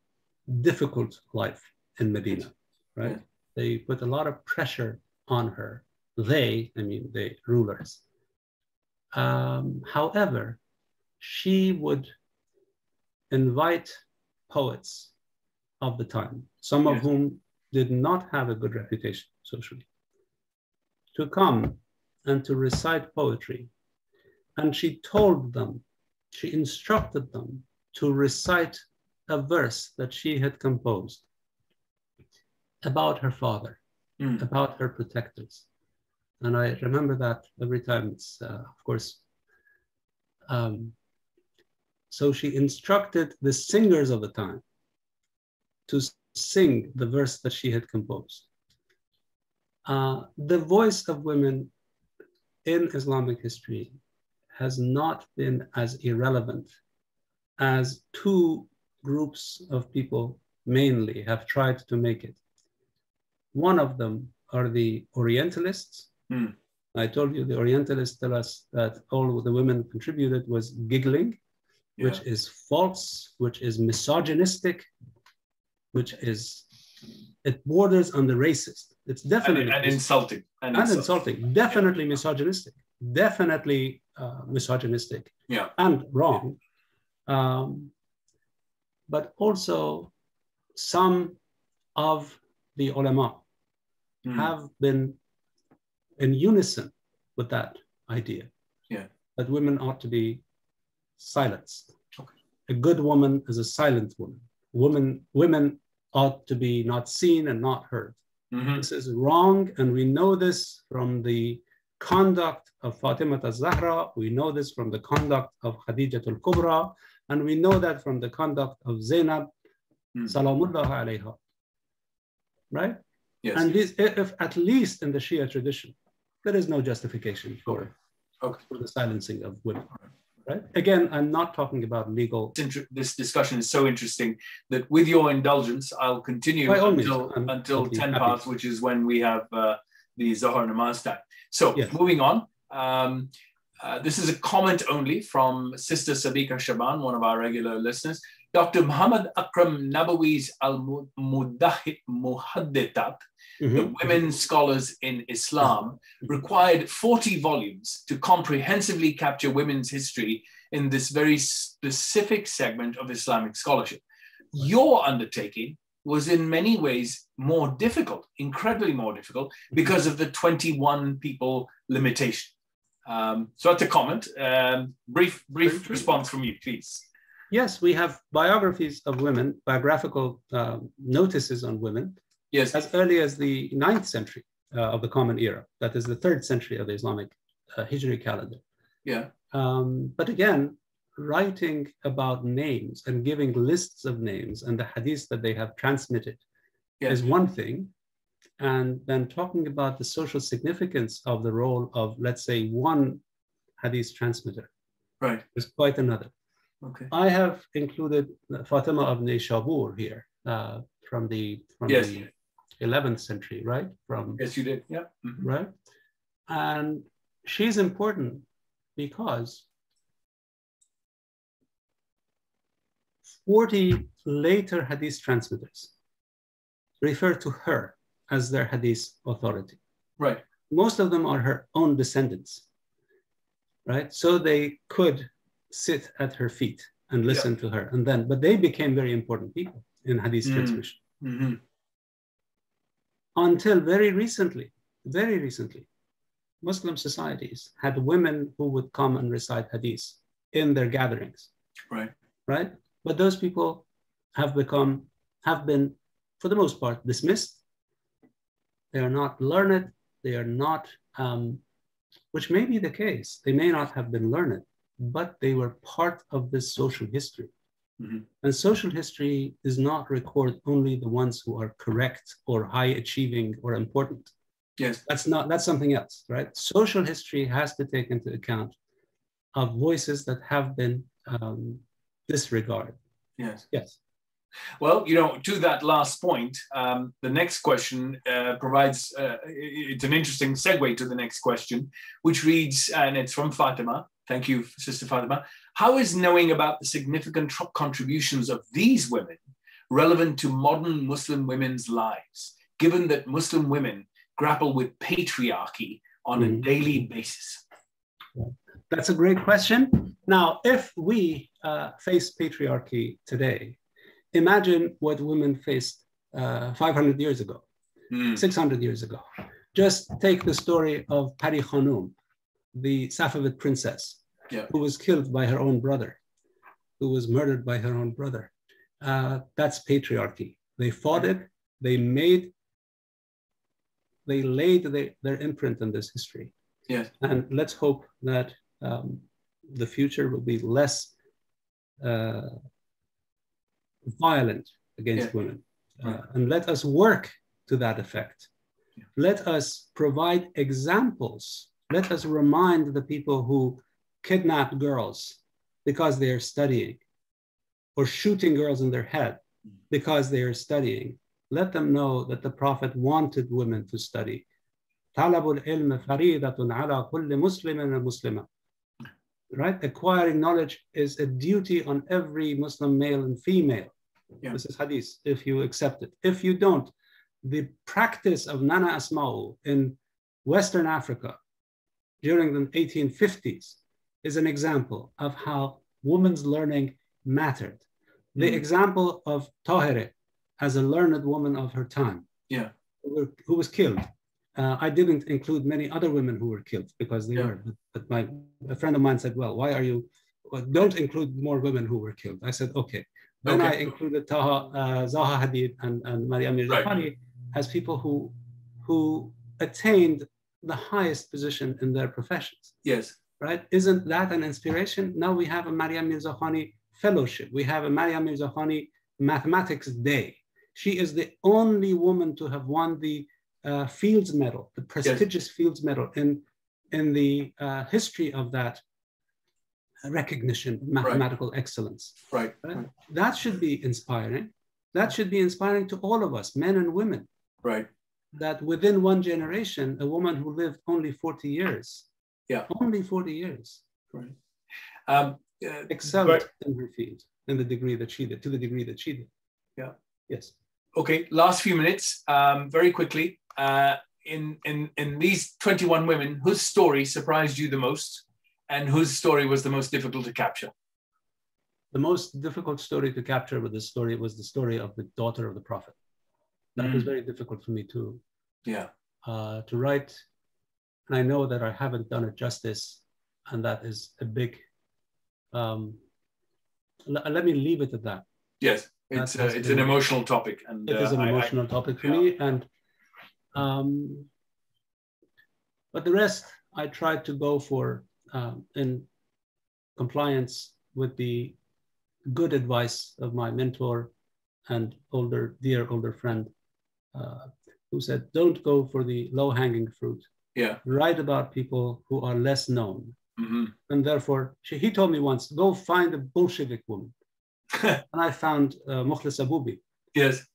difficult life in Medina, right? They put a lot of pressure on her. They, I mean, the rulers. Um, however, she would invite poets of the time, some of Yes. whom did not have a good reputation socially, to come and to recite poetry. And she told them, she instructed them to recite a verse that she had composed about her father, Hmm. about her protectors. And I remember that every time it's, uh, of course, um, so she instructed the singers of the time to sing the verse that she had composed. Uh, the voice of women in Islamic history has not been as irrelevant as two groups of people mainly have tried to make it. One of them are the Orientalists. Hmm. I told you the Orientalists tell us that all the women contributed was giggling, which is false, which is misogynistic, which is it borders on the racist. It's definitely and, and insulting. And, and insulting. Definitely yeah. misogynistic. Definitely uh, misogynistic. Yeah. And wrong. Um, but also some of the ulama mm. have been in unison with that idea. Yeah. That women ought to be silenced. Okay. A good woman is a silent woman. Women, women ought to be not seen and not heard. Mm-hmm. This is wrong, and we know this from the conduct of Fatima al-Zahra, we know this from the conduct of Khadija al-Kubra, and we know that from the conduct of Zainab, mm. salamullah alayha. Right? Yes. And this, if at least in the Shia tradition, there is no justification for, okay. For the silencing of women right? Again, I'm not talking about legal. This discussion is so interesting that with your indulgence, I'll continue until, until 10 past, which is when we have uh, the Zohar Namaz time. So yes. moving on. Um, uh, this is a comment only from Sister Sabika Shaban, one of our regular listeners. Dr. Muhammad Akram Nadwi's Al Muhaddithat mm-hmm. the women scholars in Islam, required 40 volumes to comprehensively capture women's history in this very specific segment of Islamic scholarship. Your undertaking was in many ways more difficult, incredibly more difficult, because of the 21 people limitation. Um, so that's a comment. Um, brief, brief response from you, please. Yes, we have biographies of women, biographical uh, notices on women Yes. As early as the ninth century uh, of the Common Era. That is the third century of the Islamic uh, Hijri calendar. Yeah. Um, but again, writing about names and giving lists of names and the hadiths that they have transmitted yes. is one thing. And then talking about the social significance of the role of, let's say, one hadith transmitter right. is quite another. Okay. I have included Fatima of Neshabur here uh, from the from yes. the 11th century, right? From yes, you did. Yeah. Mm-hmm. Right, and she's important because 40 later hadith transmitters refer to her as their hadith authority. Right. Most of them are her own descendants, right? So they could sit at her feet and listen yeah. to her, and then, but they became very important people in hadith mm. transmission. Mm-hmm until very recently, very recently, Muslim societies had women who would come and recite hadith in their gatherings. Right. Right. But those people have become, have been, for the most part, dismissed. They are not learned. They are not, um, which may be the case. They may not have been learned, but they were part of this social history. Mm-hmm. And social history does not record only the ones who are correct or high achieving or important. Yes. That's not that's something else, right? Social history has to take into account of voices that have been um, disregarded. Yes. Yes. Well, you know, to that last point, um, the next question uh, provides, uh, it's an interesting segue to the next question, which reads, and it's from Fatima. Thank you, Sister Fatima. How is knowing about the significant contributions of these women relevant to modern Muslim women's lives, given that Muslim women grapple with patriarchy on a daily basis? That's a great question. Now, if we uh, face patriarchy today, imagine what women faced uh, 500 years ago, mm. 600 years ago. Just take the story of Pari Khanum, the Safavid princess yeah. who was killed by her own brother, who was murdered by her own brother. Uh, that's patriarchy. They fought it. They made, they laid the, their imprint on this history. Yes. And let's hope that um, the future will be less uh, violent against yeah. women. Uh, and let us work to that effect. Yeah. Let us provide examples. Let us remind the people who kidnap girls because they are studying or shooting girls in their head because they are studying. Let them know that the Prophet wanted women to study. Talabul ilm-faridatun alaqulmen and muslima. Right? Acquiring knowledge is a duty on every Muslim male and female. Yeah. This is hadith, if you accept it. If you don't, the practice of Nana Asma'u in Western Africa during the 1850s is an example of how women's learning mattered. The mm. example of Tahere as a learned woman of her time, yeah, who, who was killed. Uh, I didn't include many other women who were killed because they yeah. were. But, my a friend of mine said, "Well, why are you? Well, don't include more women who were killed." I said, "Okay." Then okay. I included Taha, uh, Zaha Hadid and, and Mariam Mirzakhani right. as people who who attained the highest position in their professions. Yes. Right? Isn't that an inspiration? Now we have a Mariam Mirzakhani fellowship. We have a Mariam Mirzakhani mathematics day. She is the only woman to have won the uh, Fields Medal, the prestigious yes. Fields Medal in, in the uh, history of that recognition of mathematical right. excellence. Right. right. That should be inspiring. That should be inspiring to all of us, men and women. Right. That within one generation, a woman who lived only 40 years, yeah, only 40 years, right. Um, uh, excelled but, in her field in the degree that she did, to the degree that she did. Yeah. Yes. Okay, last few minutes, um, very quickly. Uh, in, in, in these 21 women, whose story surprised you the most and whose story was the most difficult to capture? The most difficult story to capture with the story was the story of the daughter of the prophet. That mm. was very difficult for me to, yeah. Uh, to write. And I know that I haven't done it justice, and that is a big um, let me leave it at that. Yes, it's, uh, it's an emotional topic. And, it is an uh, emotional I, topic for yeah. me. And um, but the rest, I tried to go for um, in compliance with the good advice of my mentor and older, dear older friend, uh, who said, "Don't go for the low-hanging fruit. Yeah, write about people who are less known." Mm-hmm. And therefore, she, he told me once, go find a Bolshevik woman. and I found uh, Mukhlisa Bubi. Yes.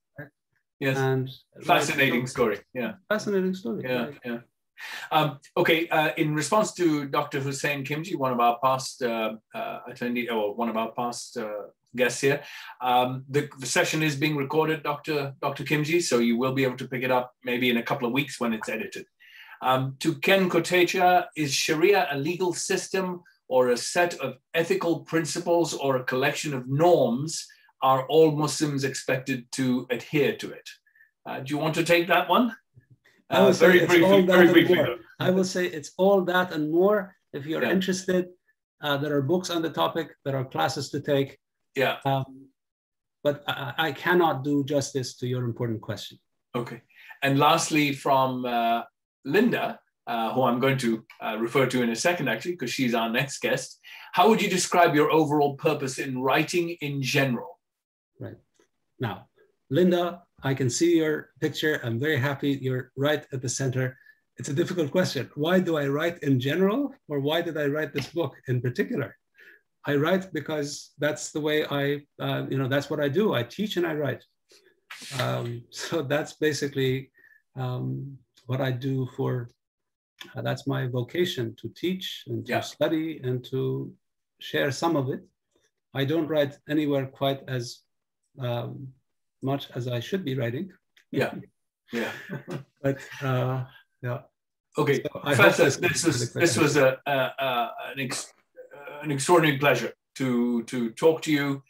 Yes. And fascinating story. Yeah. Fascinating story. Yeah. Right. Yeah. Um, okay, uh, in response to Dr. Hussein Khimji, one of our past uh, uh, attendee or one of our past uh, guests here, um, the, the, session is being recorded, Dr. Dr. Khimji, so you will be able to pick it up maybe in a couple of weeks when it's edited. Um, to Ken Kotecha, is Sharia a legal system or a set of ethical principles or a collection of norms? Are all Muslims expected to adhere to it? Uh, do you want to take that one? Uh, very briefly, very briefly. I will say it's all that and more. If you're yeah. interested, uh, there are books on the topic, there are classes to take. Yeah. Um, but I, I, cannot do justice to your important question. Okay. And lastly, from uh, Linda, uh, who I'm going to uh, refer to in a second, actually, because she's our next guest. How would you describe your overall purpose in writing in general? Right. Now, Linda, I can see your picture. I'm very happy you're right at the center. It's a difficult question. Why do I write in general, or why did I write this book in particular? I write because that's the way I, uh, you know, that's what I do. I teach and I write. Um, so that's basically um, what I do for, uh, that's my vocation to teach and to yeah. study and to share some of it. I don't write anywhere quite as um, much as I should be writing. Yeah, yeah. but uh, yeah. Okay, so this was this was a, a, a an, ex, an extraordinary pleasure to to talk to you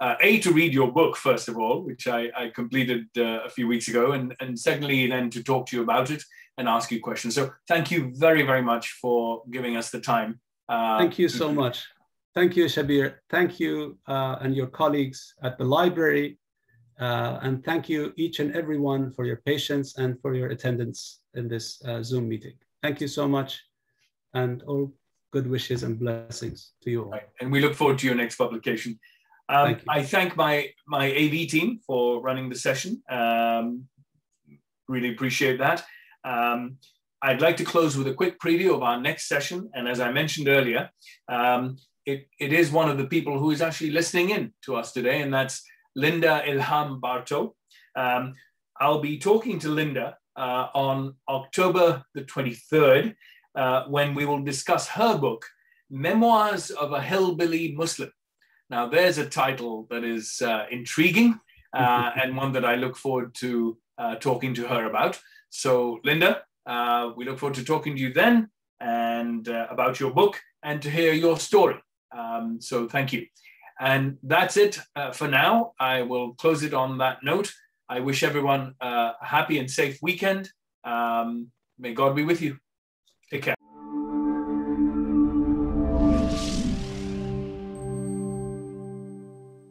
uh, a to read your book first of all, which I, I completed uh, a few weeks ago, and and secondly then to talk to you about it and ask you questions. So thank you very very much for giving us the time. Uh, thank you so much. Thank you, Shabir. Thank you uh, and your colleagues at the library, uh, and thank you each and everyone for your patience and for your attendance in this uh, Zoom meeting. Thank you so much, and all good wishes and blessings to you all. Right. And we look forward to your next publication. Um, thank I thank my, my AV team for running the session. Um, really appreciate that. Um, I'd like to close with a quick preview of our next session. And as I mentioned earlier, um, it, it is one of the people who is actually listening in to us today, and that's Linda Ilham Barto. Um, I'll be talking to Linda uh, on October the 23rd uh, when we will discuss her book, Memoirs of a Hillbilly Muslim. Now, there's a title that is uh, intriguing uh, and one that I look forward to uh, talking to her about. So, Linda, uh, we look forward to talking to you then and uh, about your book and to hear your story. Um, so, thank you. And that's it uh, for now. I will close it on that note. I wish everyone a happy and safe weekend. Um, may God be with you. Take care.